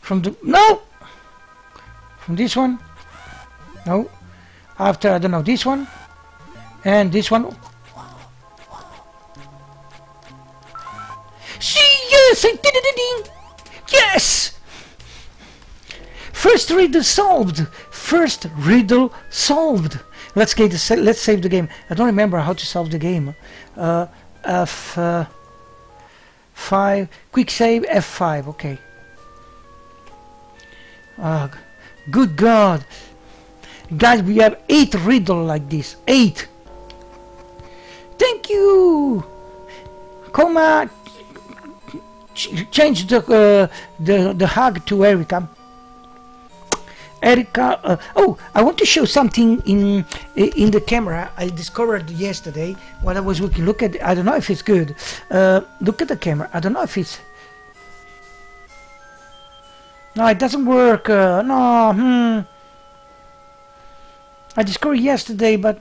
From the no! From this one? No. After I don't know this one? And this one? See yes I did it yes! First riddle solved! First riddle solved! Let's get the, let's save the game. I don't remember how to solve the game. Uh, F uh, five quick save F5. Okay. Ah, good God, guys, we have eight riddle like this. Eight. Thank you. Coma ch- change the uh, the the hug to Erica. Erica, uh, oh, I want to show something in in the camera I discovered yesterday when I was looking. Look at, I don't know if it's good. Uh, look at the camera. I don't know if it's. No, it doesn't work. Uh, no, hmm. I discovered yesterday, but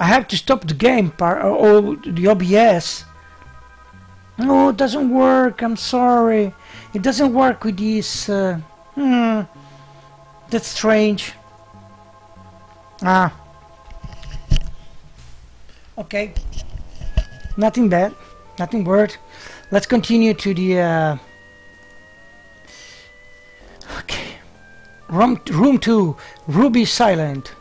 I have to stop the game part or the OBS. No, it doesn't work. I'm sorry. It doesn't work with this. Uh, hmm. That's strange. Ah. Okay. Nothing bad. Nothing bad. Let's continue to the. Uh, okay. Room room two. Ruby silent.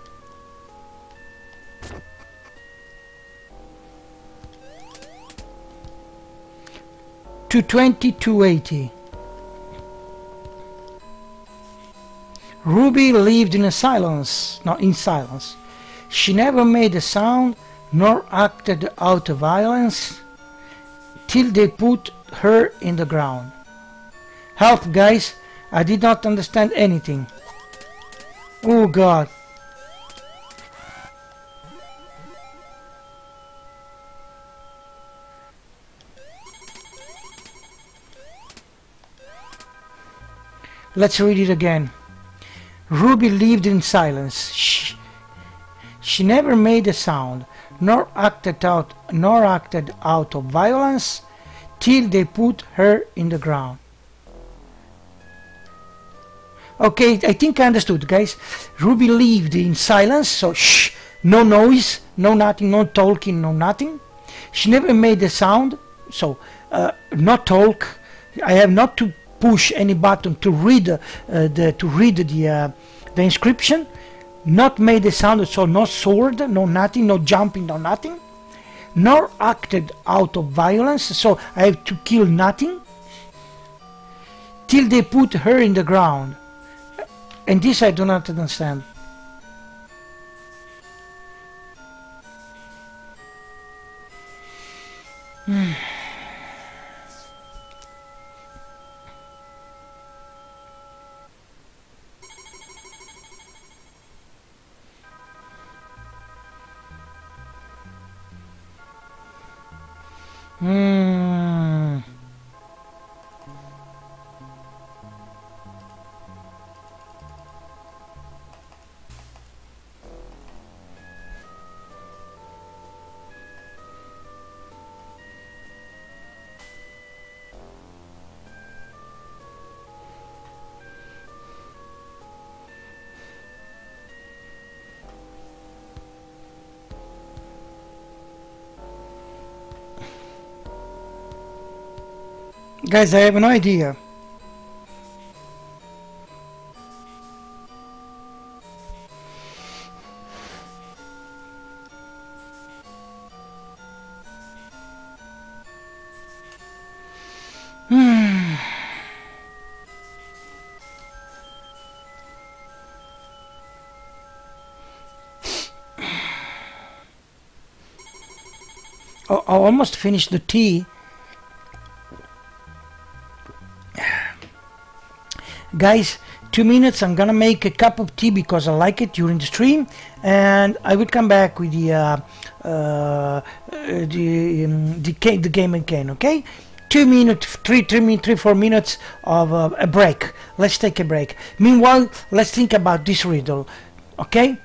Two twenty two eighty. Ruby lived in a silence, not in silence. She never made a sound nor acted out of violence till they put her in the ground. Help, guys! I did not understand anything. Oh God! Let's read it again. Ruby lived in silence. She, she never made a sound, nor acted out, nor acted out of violence, till they put her in the ground. Okay, I think I understood, guys. Ruby lived in silence, so shh, no noise, no nothing, no talking, no nothing. She never made a sound, so uh, not talk. I have not to push any button to read uh, the to read the uh, the inscription. Not made a sound, so no sword, no nothing, no jumping, no nothing. Nor acted out of violence, so I have to kill nothing. Till they put her in the ground. And this I do not understand. Hmm. Guys, I have an idea. Hmm. I almost finished the tea. Guys two minutes I'm gonna make a cup of tea because I like it during the stream and I will come back with the uh, uh, the um, the, the game again okay? Two minutes three three minutes three four minutes of uh, a break. Let's take a break. Meanwhile let's think about this riddle okay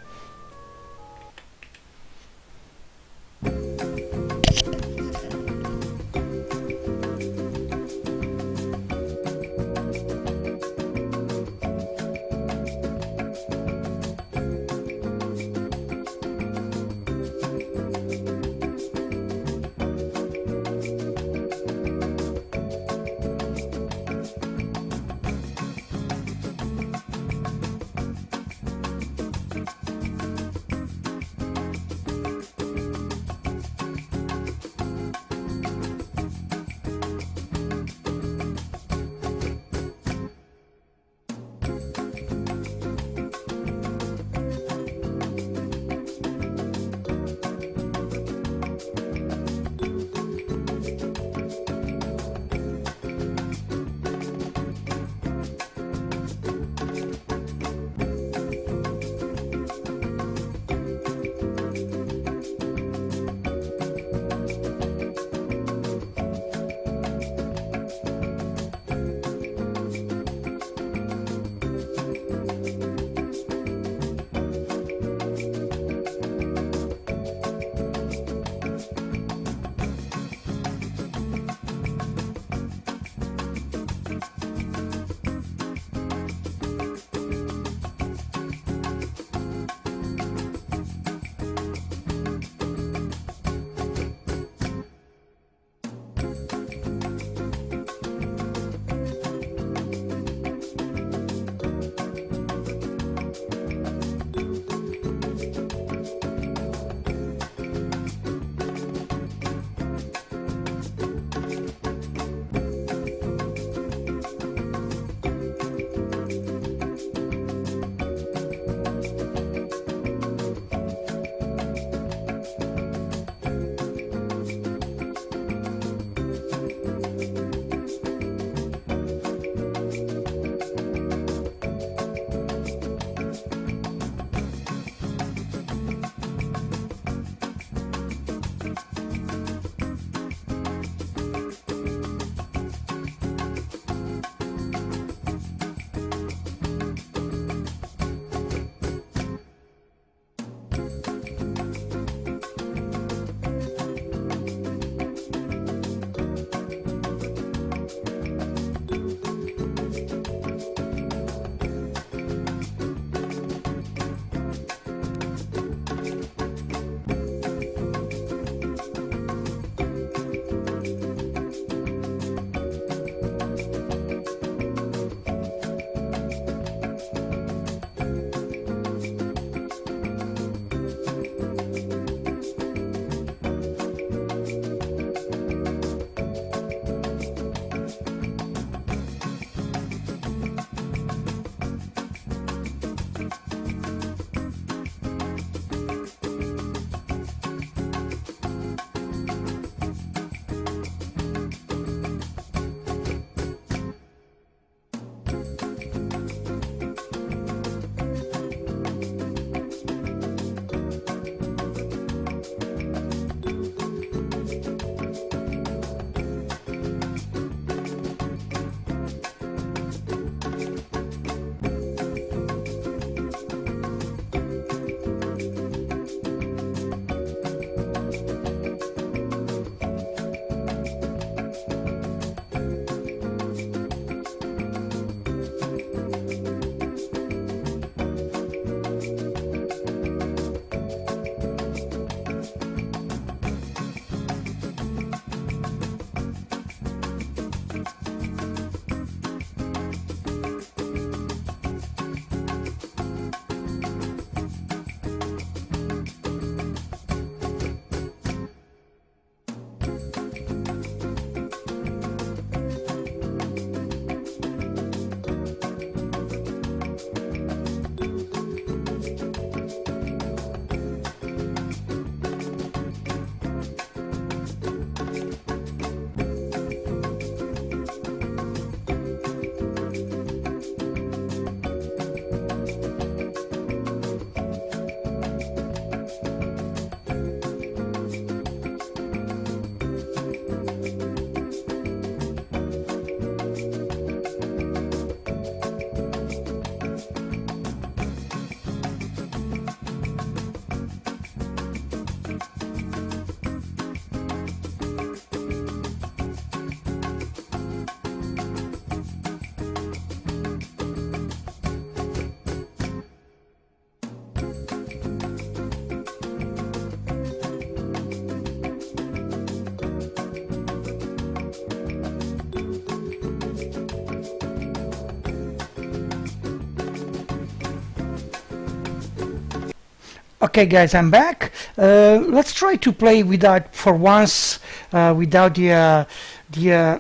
Okay, guys, I'm back. Uh, let's try to play without, for once, uh, without the uh, the. Uh,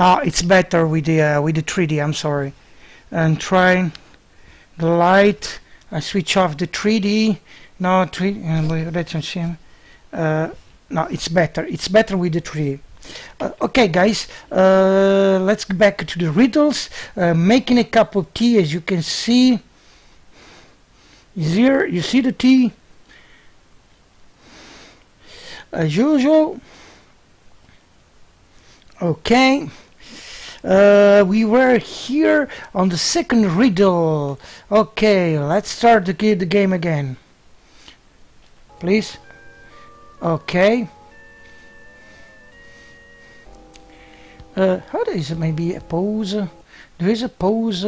ah, it's better with the uh, with the 3D. I'm sorry. And try the light. I switch off the 3D. No, 3D. And let's see. Uh, no, it's better. It's better with the 3D. Uh, okay guys let's get back to the riddles making a cup of tea as you can see here you see the T? as usual. Okay. Uh, we were here on the second riddle. Okay let's start the, the game again. Please. Okay. Uh, how there is maybe a pose there is a pose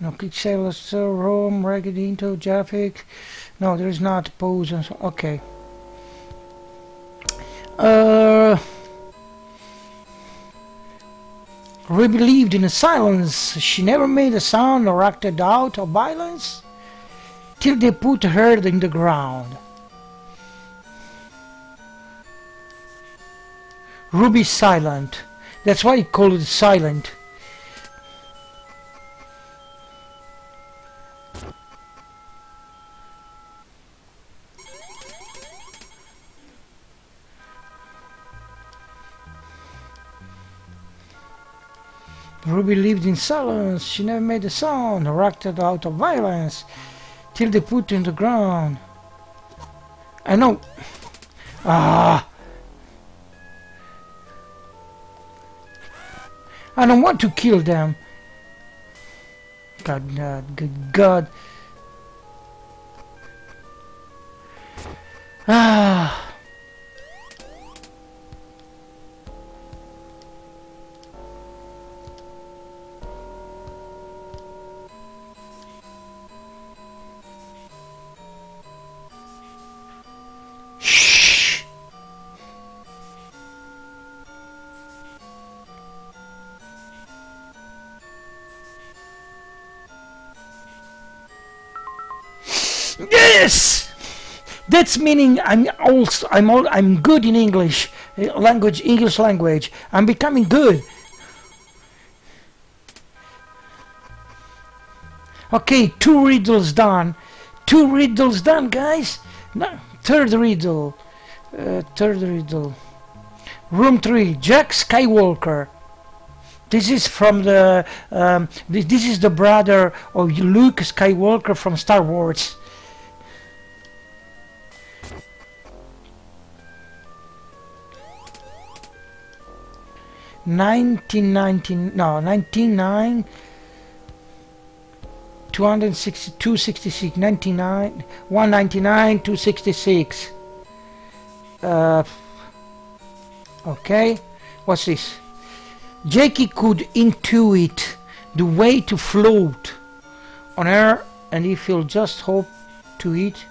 no, Kixelis, Rome, Ragadinto, Javik. No, there is not pose. Okay. Uh, Ruby believed in silence. She never made a sound or acted out of violence till they put her in the ground. Ruby silent. That's why he called it silent. Ruby lived in silence, she never made a sound, or acted out of violence, till they put her in the ground. I know. Ah! I don't want to kill them. God, God, good God. Ah! Yes! That's meaning I'm also I'm all I'm good in English eh, language English language. I'm becoming good. Okay, two riddles done. Two riddles done, guys. No, third riddle. Uh, third riddle. Room 3, Jack Skywalker. This is from the um, this, this is the brother of Luke Skywalker from Star Wars. 1990 no 99 260 266 99 199 266 uh, okay what's this? Jackie could intuit the way to float on air and if he'll just hope to it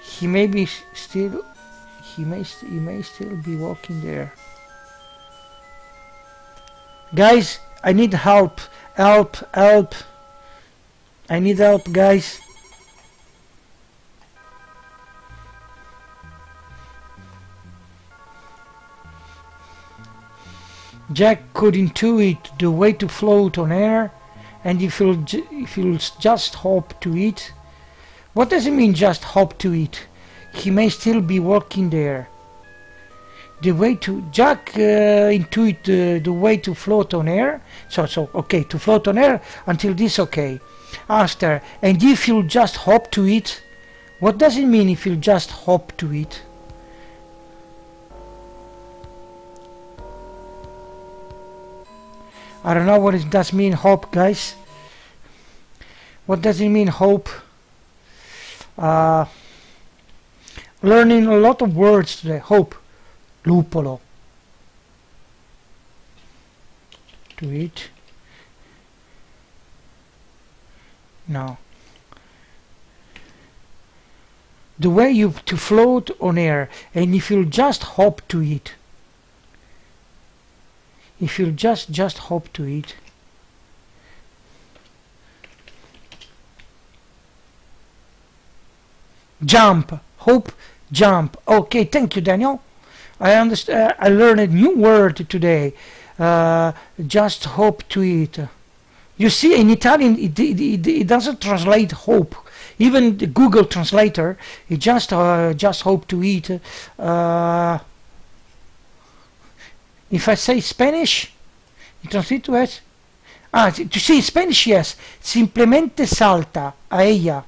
he may be still he may he may still be walking there Guys, I need help. Help, help. I need help, guys. Jack could intuit the way to float on air, and if you'll, if you'll just hop to it. What does it mean, just hop to it? He may still be working there the way to Jack uh, intuit uh, the way to float on air. So so okay to float on air until this okay. After and if you just hop to it what does it mean if you just hop to it? I don't know what it does mean hope guys. What does it mean hope? Uh, learning a lot of words today hope lupolo to eat now the way you to float on air and if you'll just hop to it if you'll just just hop to it Jump. Hope jump. Okay, thank you, Daniel. I understand. I learned a new word today. Uh, just hope to eat. You see, in Italian, it, it, it, doesn't translate hope. Even the Google translator, it just uh, just hope to eat. Uh, if I say Spanish, it translates to it. Ah, to see Spanish, yes. Simplemente salta a ella.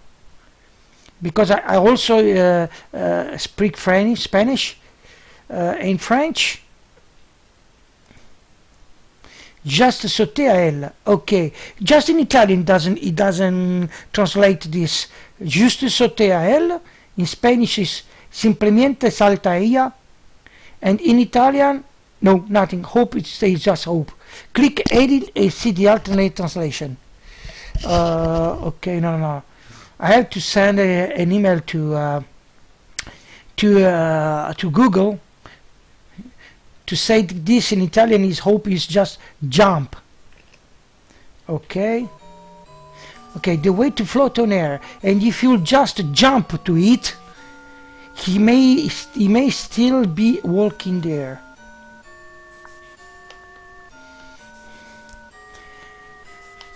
Because I, I also uh, uh, speak French, Spanish. Uh, in French, just elle. Okay. Just in Italian doesn't it doesn't translate this. Just elle. In Spanish is simplemente salta ella. And in Italian, no, nothing. Hope it stays just hope. Click edit and see the alternate translation. Uh, okay, no, no. I have to send a, an email to uh, to uh, to Google to say this in Italian is hope is just jump okay okay the way to float on air and if you just jump to it he may he may still be walking there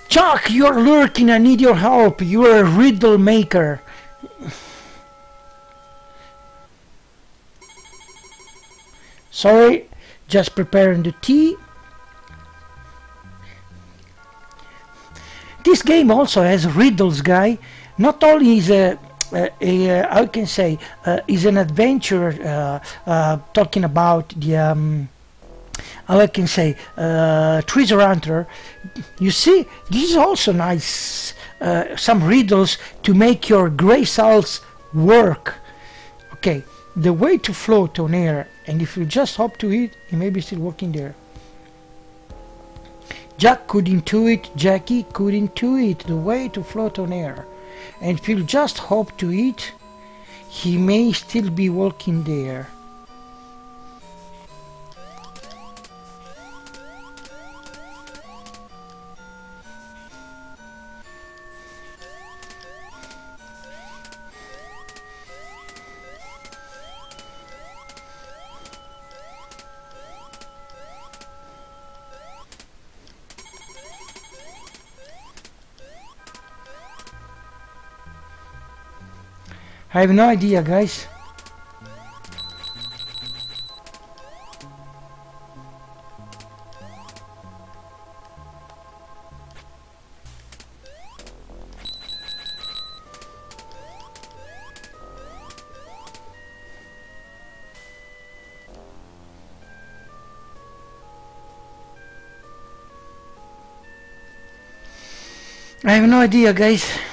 Chuck, you're lurking, I need your help. You're a riddle maker. Sorry, just preparing the tea. This game also has riddles guy. Not only is a, a, I can say uh, is an adventure uh, uh, talking about the um, how I can say uh, treasure hunter you see this is also nice uh, some riddles to make your gray cells work. Okay the way to float on air and if you just hop to it he may be still working there. Jack could intuit Jackie could intuit the way to float on air. And if you just hop to it he may still be walking there I have no idea guys. I have no idea guys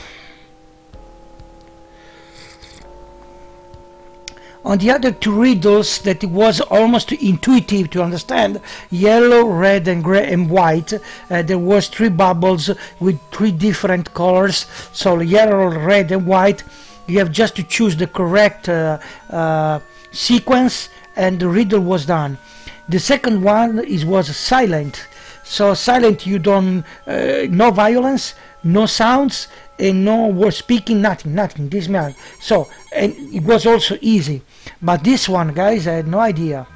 on the other two riddles that it was almost intuitive to understand yellow red and gray and white uh, there was three bubbles with three different colors. So yellow red and white you have just to choose the correct uh, uh, sequence and the riddle was done. The second one is was silent. So silent you don't uh, no violence no sounds and no word speaking nothing nothing this man so and it was also easy but this one, guys, I had no idea.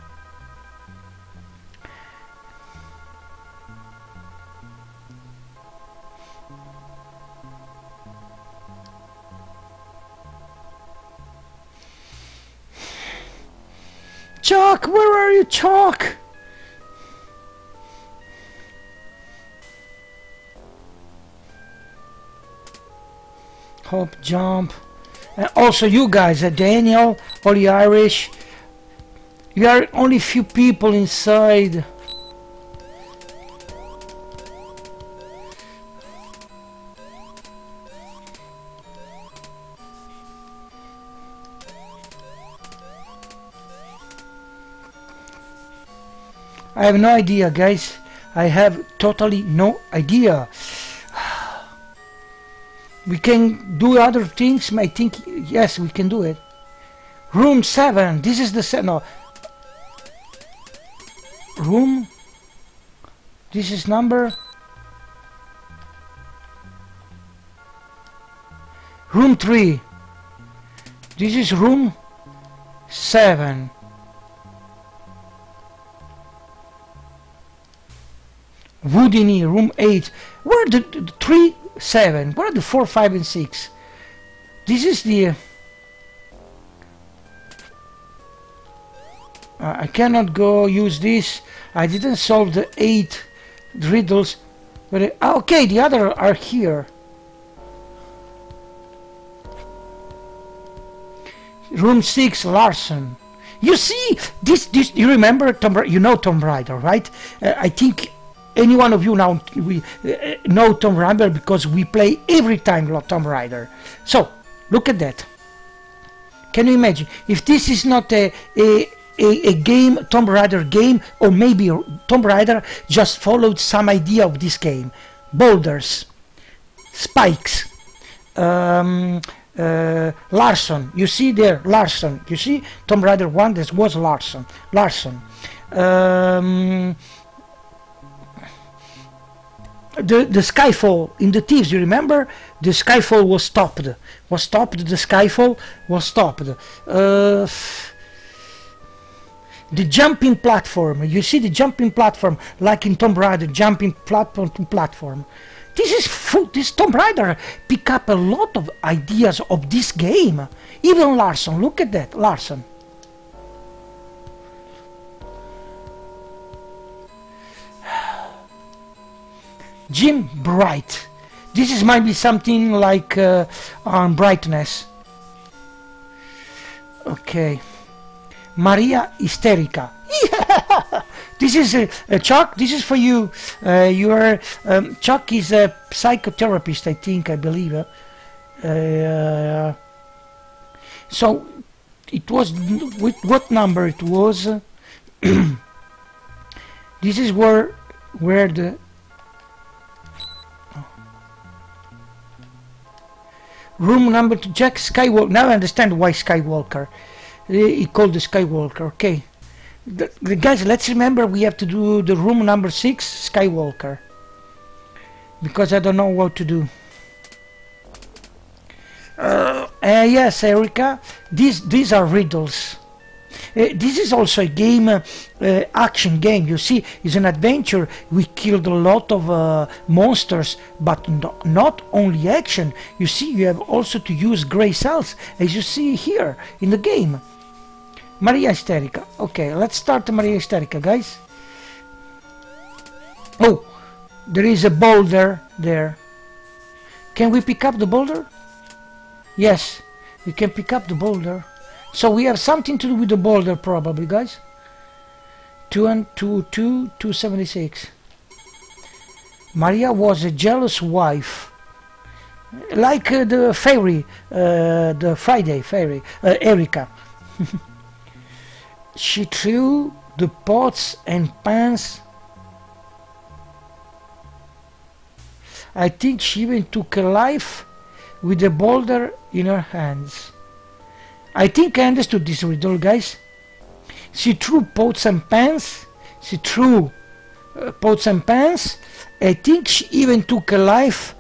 Chuck, where are you, Chuck? Hope jump. And also you guys, uh, Daniel, all the Irish, you are only few people inside. I have no idea guys I have totally no idea we can do other things I think yes we can do it room 7 this is the set no room this is number room 3 This is room 7. Woodiny, room 8. Where are the, the 3, 7? Where are the 4, 5 and 6? This is the... Uh, I cannot go use this. I didn't solve the 8 riddles. But uh, okay, the other are here. Room 6, Larson. You see, this, this, you remember Tom, you know Tomb Raider, right? Uh, I think any one of you now we uh, know Tomb Raider because we play every time Tomb Raider. So, look at that. Can you imagine? If this is not a, a, a, a game, Tomb Raider game, or maybe Tomb Raider just followed some idea of this game. Boulders, spikes, um, uh, Larson. You see there, Larson. You see Tomb Raider 1, this was Larson. Larson. Um, the, the Skyfall in the Thieves, you remember? The Skyfall was stopped. Was stopped, the Skyfall was stopped. Uh, the jumping platform, you see the jumping platform, like in Tomb Raider, jumping platform to platform. This is this Tomb Raider pick up a lot of ideas of this game. Even Larson, look at that, Larson. Jim Bright. This is might be something like uh, on brightness. Okay. Maria Hysterica. This is a, a, Chuck. This is for you. Uh, your um, Chuck is a psychotherapist, I think, I believe. Uh, so it was with what number it was. this is where where the room number two. Jack Skywalker. Now I understand why Skywalker. He called the Skywalker. Okay the, the guys let's remember we have to do the room number six Skywalker because I don't know what to do uh, uh, yes Erica these these are riddles this is also a game uh, uh, action game you see it's an adventure we killed a lot of uh, monsters but no, not only action you see you have also to use gray cells as you see here in the game Maria Hysterica. Okay, let's start Maria Hysterica, guys. Oh, there is a boulder there. Can we pick up the boulder? Yes, we can pick up the boulder. So we have something to do with the boulder probably, guys. 2 and 2, 2, 276. Maria was a jealous wife. Like uh, the fairy, uh, the Friday fairy, uh, Erica. She threw the pots and pans. I think she even took a life with a boulder in her hands. I think I understood this riddle, guys. She threw pots and pans. She threw uh, pots and pans. I think she even took a life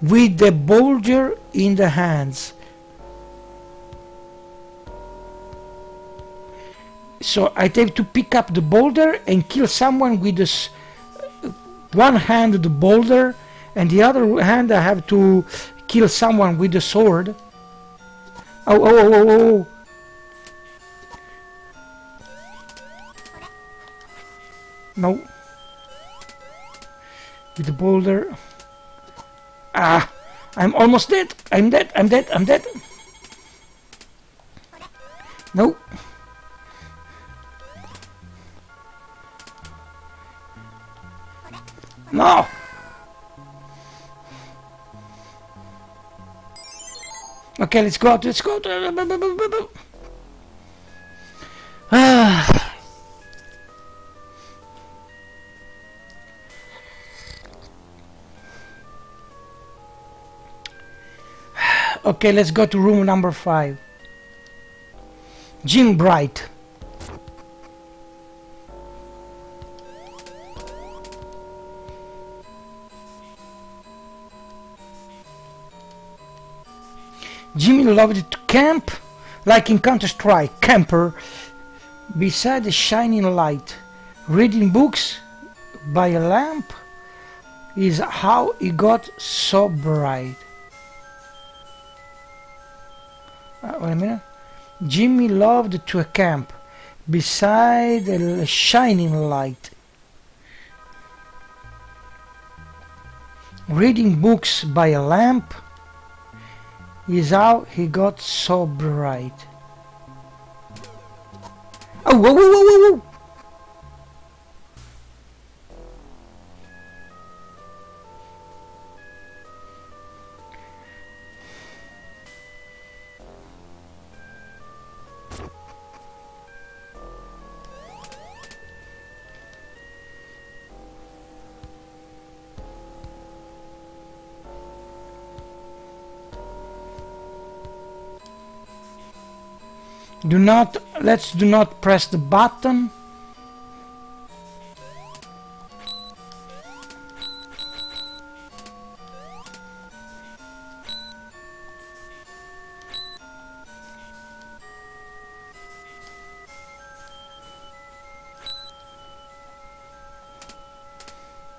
with the boulder in the hands. so I have to pick up the boulder and kill someone with this one hand the boulder and the other hand I have to kill someone with the sword oh oh oh oh, oh. no. With the boulder. Ah I'm almost dead. I'm dead I'm dead I'm dead. No. No! Okay, let's go out, let's go out. Ah. okay, let's go to room number five. Jim Bright. Jimmy loved to camp like in Counter-Strike, camper, beside a shining light, reading books by a lamp is how he got so bright. Uh, wait a minute. Jimmy loved to camp beside a shining light. Reading books by a lamp is how he got so bright. Oh, whoa, whoa, whoa, whoa, do not let's do not press the button.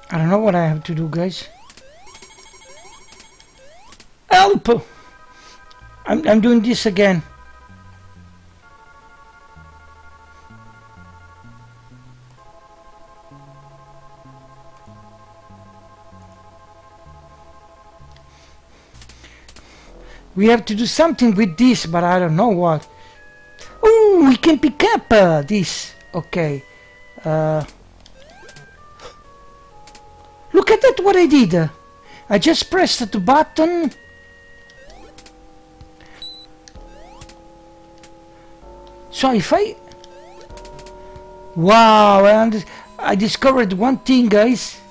I don't know what I have to do guys. Help! I'm, I'm doing this again We have to do something with this, but I don't know what. Oh, we can pick up uh, this. Okay. Uh, look at that, what I did. I just pressed the button. So if I... Wow, and I discovered one thing, guys.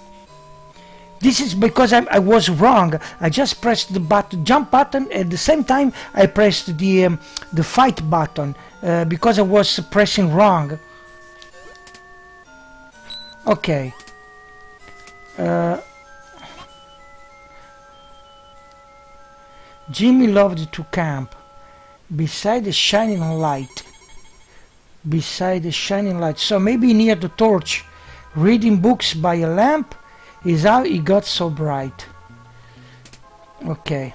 This is because I, I, was wrong. I just pressed the jump button at the same time I pressed the um, the fight button uh, because I was pressing wrong. Okay. Uh, Jimmy loved to camp beside the shining light. Beside the shining light. So maybe near the torch, reading books by a lamp is how it got so bright. Okay.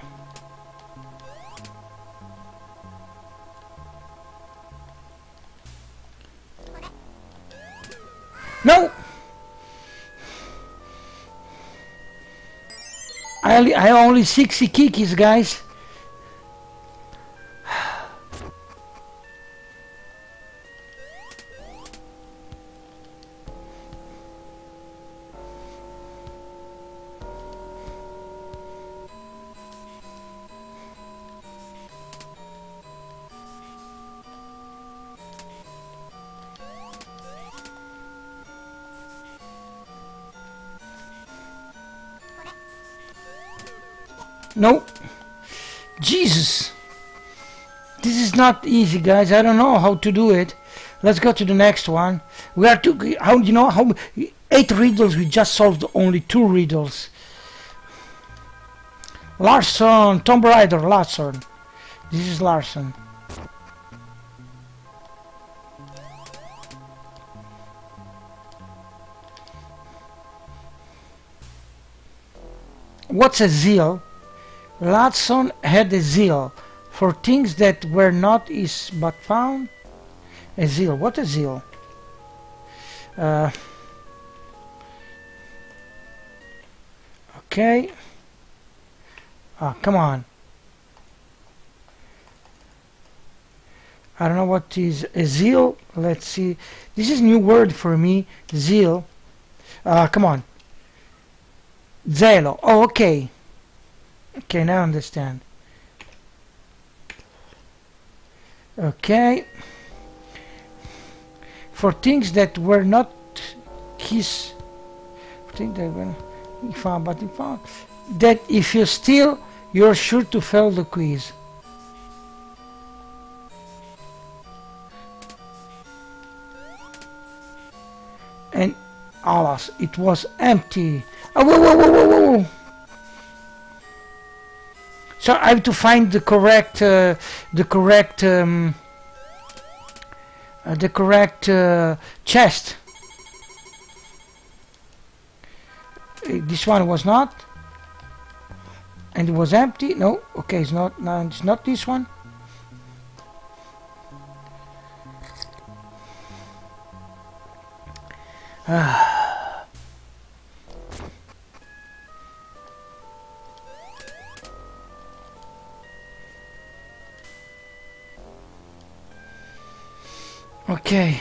No! I only, I only 60 kikis, guys. No. Jesus. This is not easy, guys. I don't know how to do it. Let's go to the next one. We are two. How you know how eight riddles? We just solved only two riddles. Larson, Tomb Raider, Larson. This is Larson. What's a zeal? Larson had a zeal for things that were not his but found. A zeal. What a zeal? Uh, okay. Ah, come on. I don't know what is a zeal. Let's see. This is new word for me. Zeal. Uh, come on. Zelo. Oh, okay. Okay, now I understand. Okay. For things that were not his things that were found but found that if you steal you're sure to fail the quiz. And alas, it was empty. Oh, whoa, whoa, whoa, whoa, whoa. So I have to find the correct, uh, the correct, um, uh, the correct uh, chest. Uh, This one was not, and it was empty. No, okay, it's not. No, it's not this one. Ah. Okay.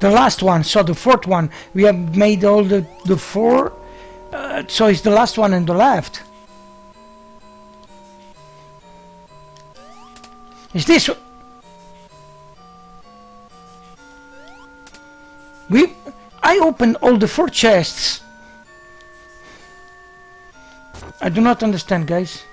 The last one, so the fourth one, we have made all the, the four, uh, so it's the last one on the left. Is this... We... I opened all the four chests. I do not understand, guys.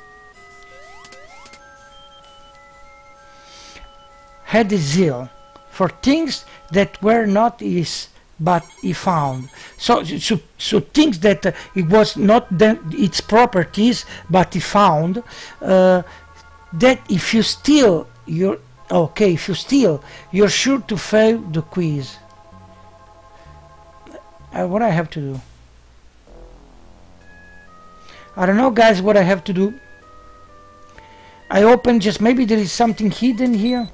Had a zeal for things that were not his, but he found. So, so, so things that uh, it was not its properties, but he found. Uh, that if you steal, you're okay. If you steal, you're sure to fail the quiz. Uh, what I have to do? I don't know, guys. What I have to do? I open just maybe there is something hidden here.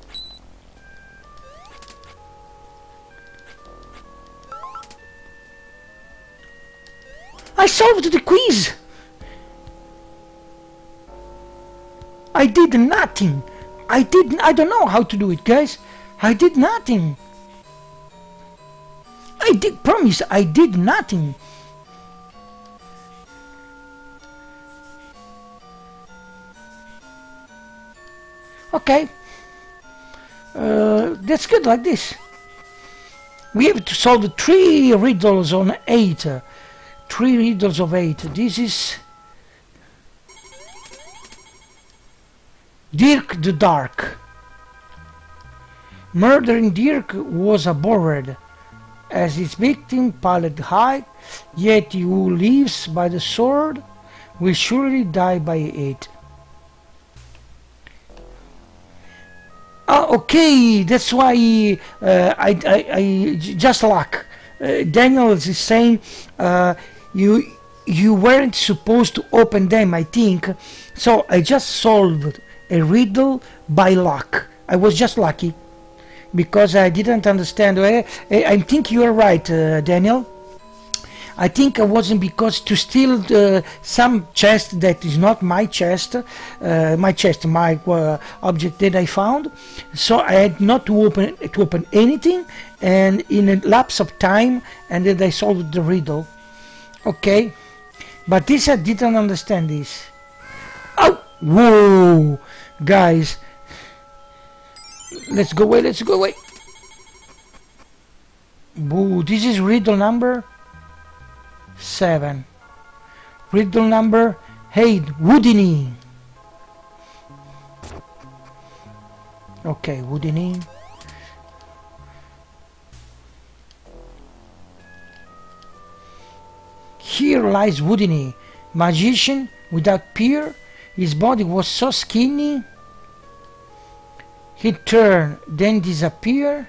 I solved the quiz. I did nothing. I did. I don't know how to do it, guys. I did nothing. I did promise. I did nothing. Okay. Uh, that's good like this. We have to solve the three riddles on eight. uh, Three riddles of eight. This is Dirk the Dark. Murdering Dirk was abhorred, as his victim piled high, yet he who lives by the sword will surely die by it. Oh, okay, that's why uh, I, I, I just luck. Uh, Daniel is saying uh, you you weren't supposed to open them, I think. So I just solved a riddle by luck. I was just lucky because I didn't understand. I, I I think you are right, uh, Daniel. I think it wasn't because to steal uh, some chest that is not my chest, uh, my chest, my uh, object that I found. So I had not to open to open anything, and in a lapse of time, and then I solved the riddle. Okay, but this I didn't understand this. Oh, whoa, guys! Let's go away. Let's go away. Whoa, this is riddle number. 7. Riddle number 8. Houdini. Okay, Houdini. Here lies Houdini, magician without peer. His body was so skinny. He turned, then disappeared.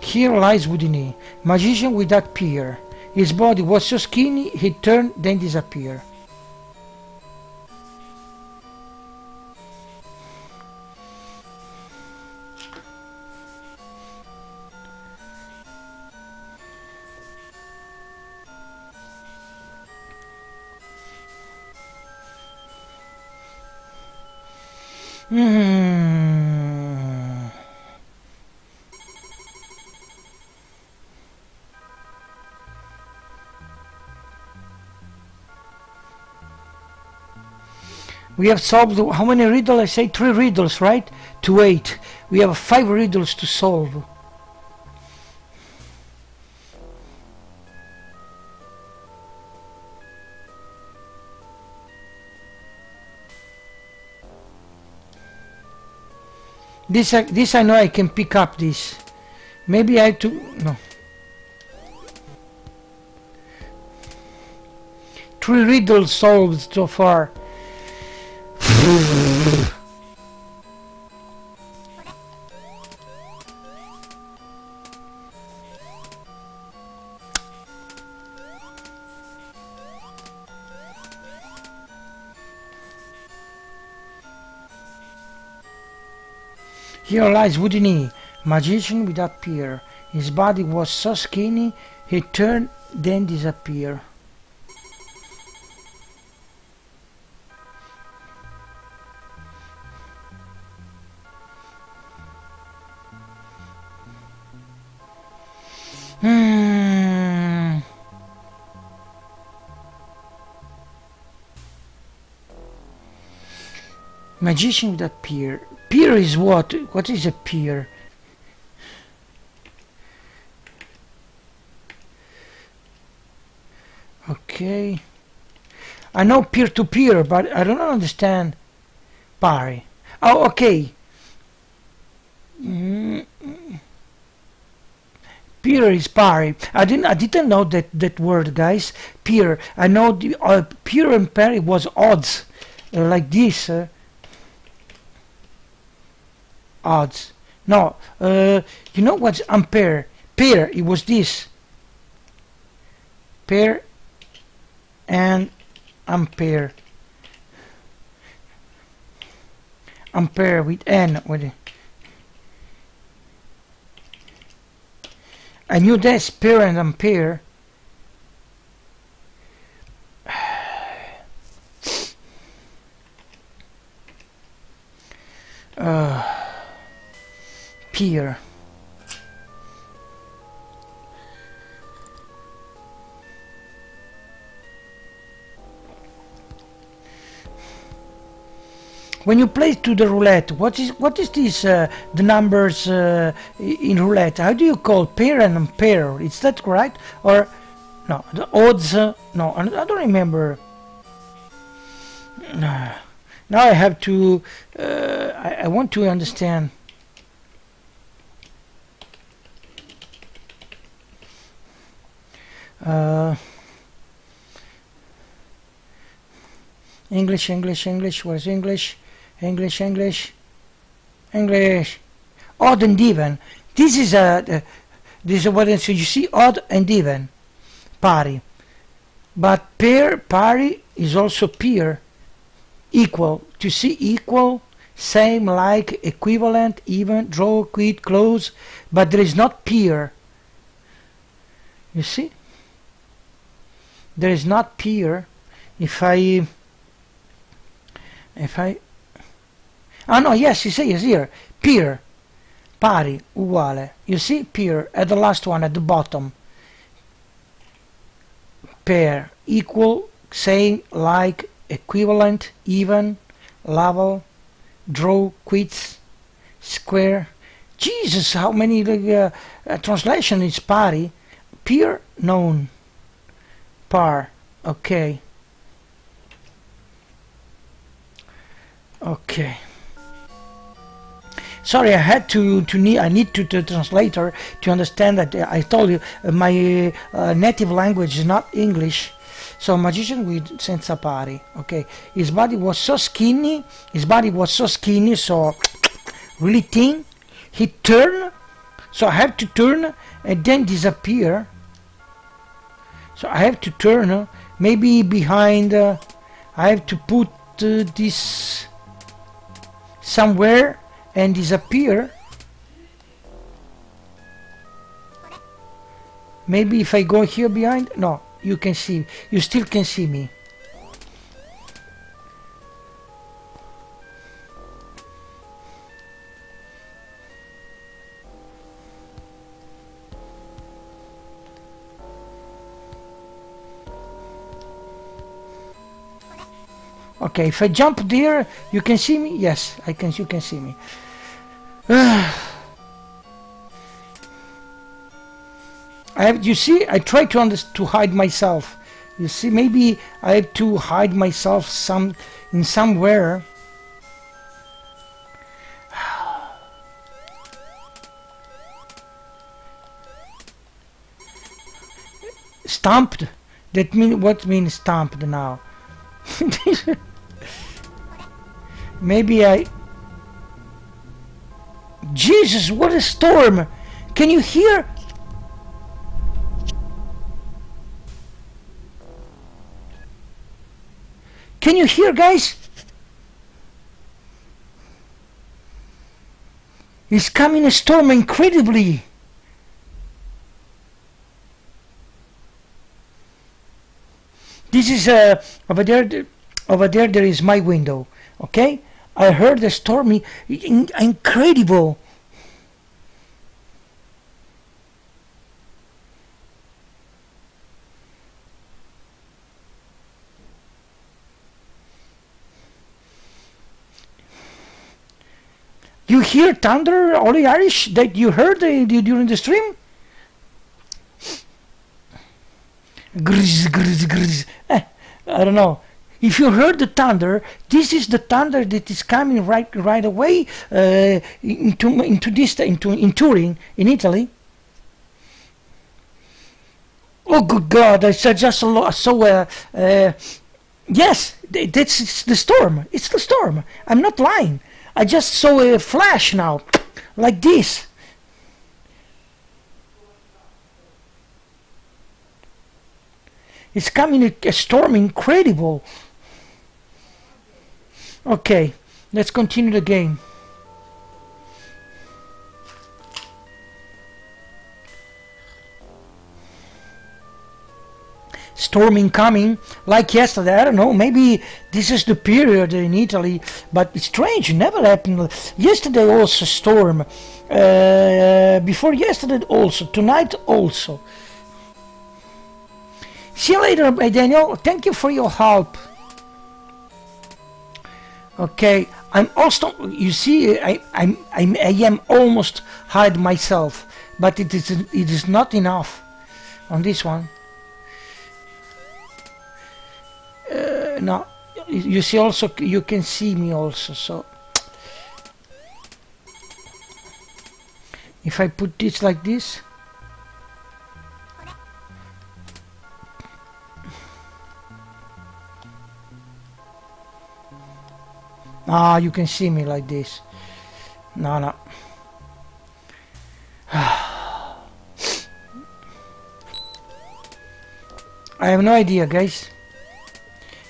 Here lies Houdini, magician without peer. His body was so skinny, he turned, then disappeared. Hmm. We have solved how many riddles? I say three riddles, right? To eight. We have five riddles to solve. This I, this I know I can pick up this. Maybe I have to no. Three riddles solved so far. Here lies Houdini, magician without peer. His body was so skinny, he turned, then disappeared. Magician without peer. Peer is what? What is a peer? Okay. I know peer-to-peer, -peer, but I don't understand pari. Oh, okay. Mm. Peer is pari. I didn't. I didn't know that that word, guys. Peer. I know the uh, peer and pari was odds, uh, like this. Uh, odds. No, uh, you know what's ampere? Pair, it was this. Pair and ampere. Ampere with N. With it. I knew this, pair and ampere. Peer. When you play to the roulette, what is what is this? Uh, the numbers uh, in roulette? How do you call pair and impair? Is that correct? Or no? The odds? Uh, no, I don't remember. Now I have to. Uh, I, I want to understand. Uh, English, English, English, where's English? English, English, English. Odd and even. This is a, uh, this is what so you see odd and even. Pari. But pair, pari is also peer. Equal. To see equal, same, like, equivalent, even, draw, quit, close. But there is not peer. You see? There is not peer. If I if I ah no yes you see here. Peer pari uguale. You see peer at the last one at the bottom. Pair equal same like equivalent even level draw quits square. Jesus how many uh, uh, translation is pari? Peer known par. Okay okay sorry I had to to need I need to the translator to understand that uh, I told you uh, my uh, native language is not English so magician with senza pari. Okay his body was so skinny his body was so skinny so really thin he turned so I have to turn and then disappear so I have to turn uh, maybe behind uh, I have to put uh, this somewhere and disappear. Maybe if I go here behind no you can see you still can see me Okay, if I jump there, you can see me? Yes, I can. you can see me. I have, you see, I try to to hide myself. You see, maybe I have to hide myself some in somewhere. Stamped. That mean what means stamped now? Maybe I... Jesus, what a storm! Can you hear? Can you hear, guys? It's coming a storm incredibly. This is uh, over there. Over there, there is my window. Okay, I heard the stormy, in, incredible. You hear thunder, Ollie Irish, that you heard uh, during the stream? Grz, grz, grz. Eh, I don't know. If you heard the thunder, this is the thunder that is coming right right away uh, into into this into in Turin in Italy. Oh good God! I saw just saw, saw uh, uh, yes, that's the storm. It's the storm. I'm not lying. I just saw a flash now, like this. It's coming a, a storm incredible. Okay, let's continue the game. storm incoming like yesterday i don't know maybe this is the period in italy but it's strange never happened. Yesterday also storm uh, before yesterday also tonight also. See you later daniel. Thank you for your help okay i'm also you see i i'm, I'm i am almost hide myself but it is it is not enough on this one. Uh, no you see also you can see me also so. If I put this like this ah you can see me like this. No no. I have no idea guys.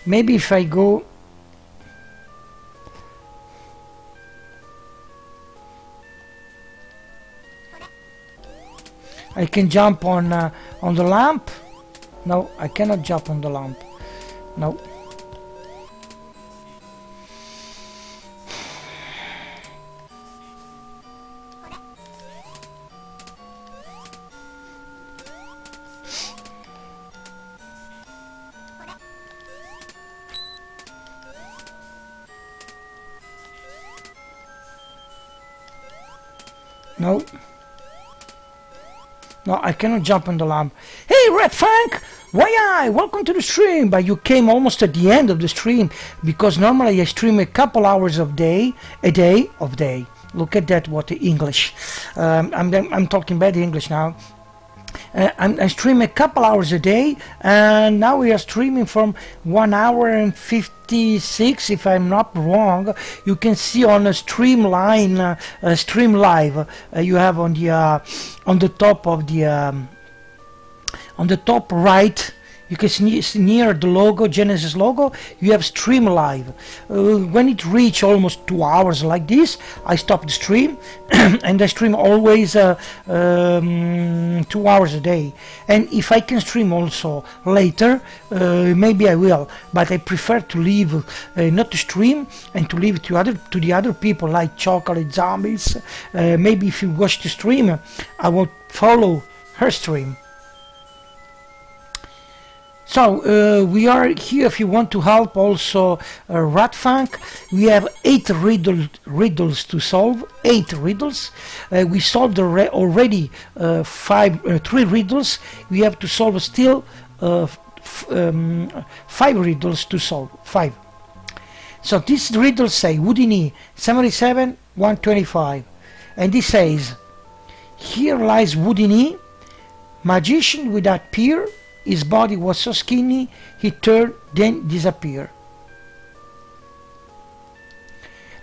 Maybe if I go I can jump on uh, on the lamp. No I cannot jump on the lamp. No No. No, I cannot jump on the lamp. Hey, Red Funk! Why I? Welcome to the stream! But you came almost at the end of the stream because normally I stream a couple hours of day, a day of day. Look at that, what the English. Um, I'm, I'm talking bad English now. Uh, I'm, I stream a couple hours a day and now we are streaming from one hour and 56 if I'm not wrong. You can see on a streamline uh, uh, stream live uh, you have on the uh, on the top of the um, on the top right you can see near the logo Genesis logo you have stream live. Uh, when it reach almost two hours like this I stop the stream and I stream always uh, um, two hours a day. And if I can stream also later uh, maybe I will but I prefer to leave uh, not to stream and to leave to other to the other people like chocolate zombies. Uh, maybe if you watch the stream I will follow her stream so uh, we are here if you want to help also uh, Ratfunk. We have eight riddle, riddles to solve, eight riddles. Uh, we solved already uh, five, uh, three riddles. We have to solve still uh, um, five riddles to solve, five. So these riddles say Houdini 77 125 and this says here lies Houdini magician without peer his body was so skinny, he turned, then disappeared.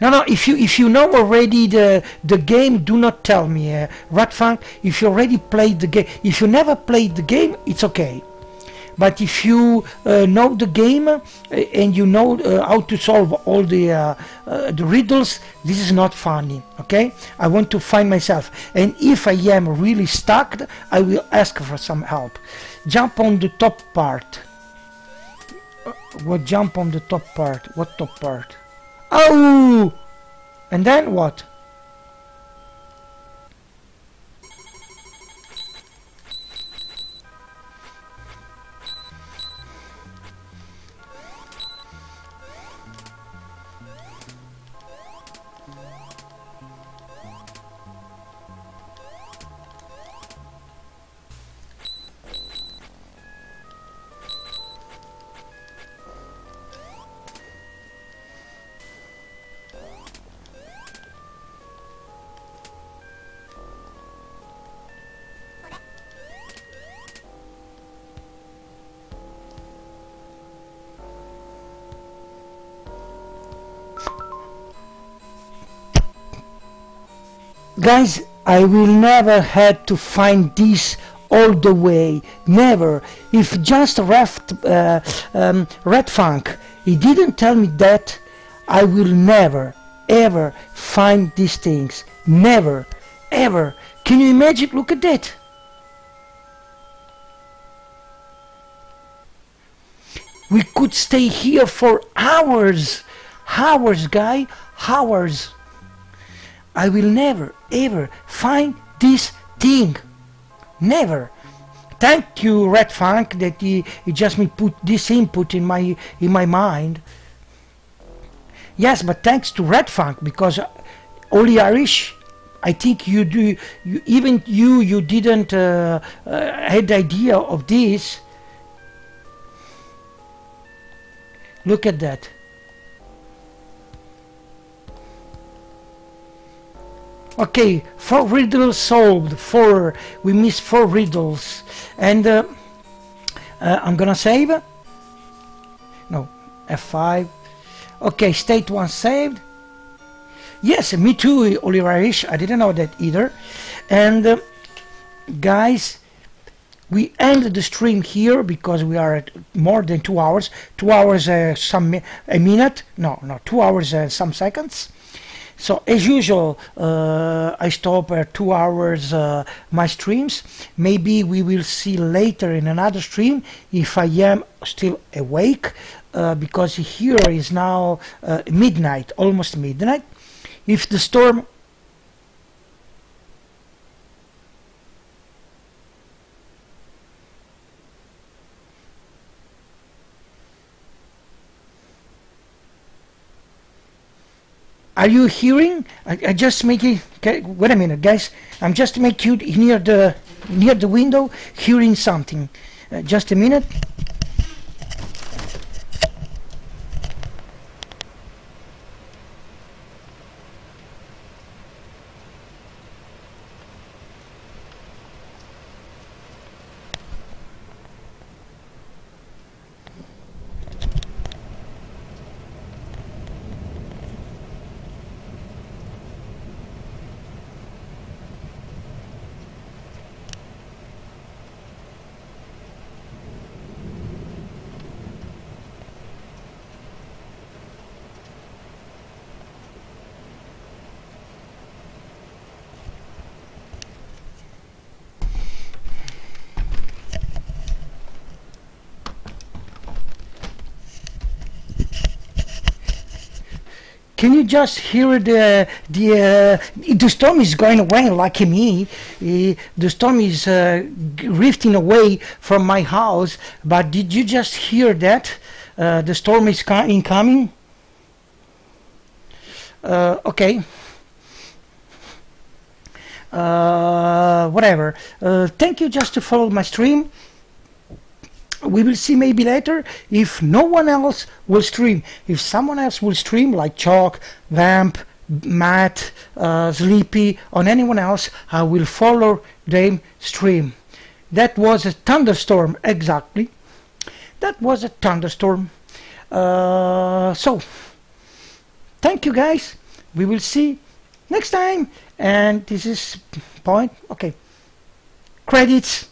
No, no. If you if you know already the the game, do not tell me, uh, Ratfunk. If you already played the game, if you never played the game, it's okay. But if you uh, know the game uh, and you know uh, how to solve all the uh, uh, the riddles, this is not funny. Okay? I want to find myself, and if I am really stuck, I will ask for some help. Jump on the top part. What jump on the top part? What top part? Oh! And then what? Guys, I will never had to find this all the way. Never. If just Raft, uh, um, Red Funk, he didn't tell me that, I will never, ever find these things. Never, ever. Can you imagine? Look at that. We could stay here for hours. Hours, guy. Hours. I will never ever find this thing. Never. Thank you, Red Funk, that he, he just me put this input in my in my mind. Yes, but thanks to Red Funk because uh, Oli Irish, I think you do. You even you you didn't uh, uh, had the idea of this. Look at that. Okay, four riddles solved. Four. We missed four riddles, and uh, uh, I'm gonna save. No, F5. Okay, state one saved. Yes, me too, Oliverish. I didn't know that either. And uh, guys, we end the stream here because we are at more than two hours. Two hours, uh, some a minute. No, no, two hours, uh, some seconds. So as usual, uh, I stop at two hours uh, my streams. Maybe we will see later in another stream if I am still awake, uh, because here is now uh, midnight, almost midnight. If the storm Are you hearing? I, I just make it. Okay, wait a minute, guys. I'm just make you near the near the window, hearing something. Uh, just a minute. Can you just hear the the uh, the storm is going away like me? Uh, the storm is uh, drifting away from my house. But did you just hear that? Uh, the storm is co incoming. Uh, okay. Uh, whatever. thank you just to follow my stream we will see maybe later if no one else will stream. If someone else will stream, like Chalk, Vamp, Matt, uh, Sleepy, or anyone else, I will follow them stream. That was a thunderstorm, exactly. That was a thunderstorm. Uh, so, thank you guys. We will see next time. And this is point. Okay. Credits.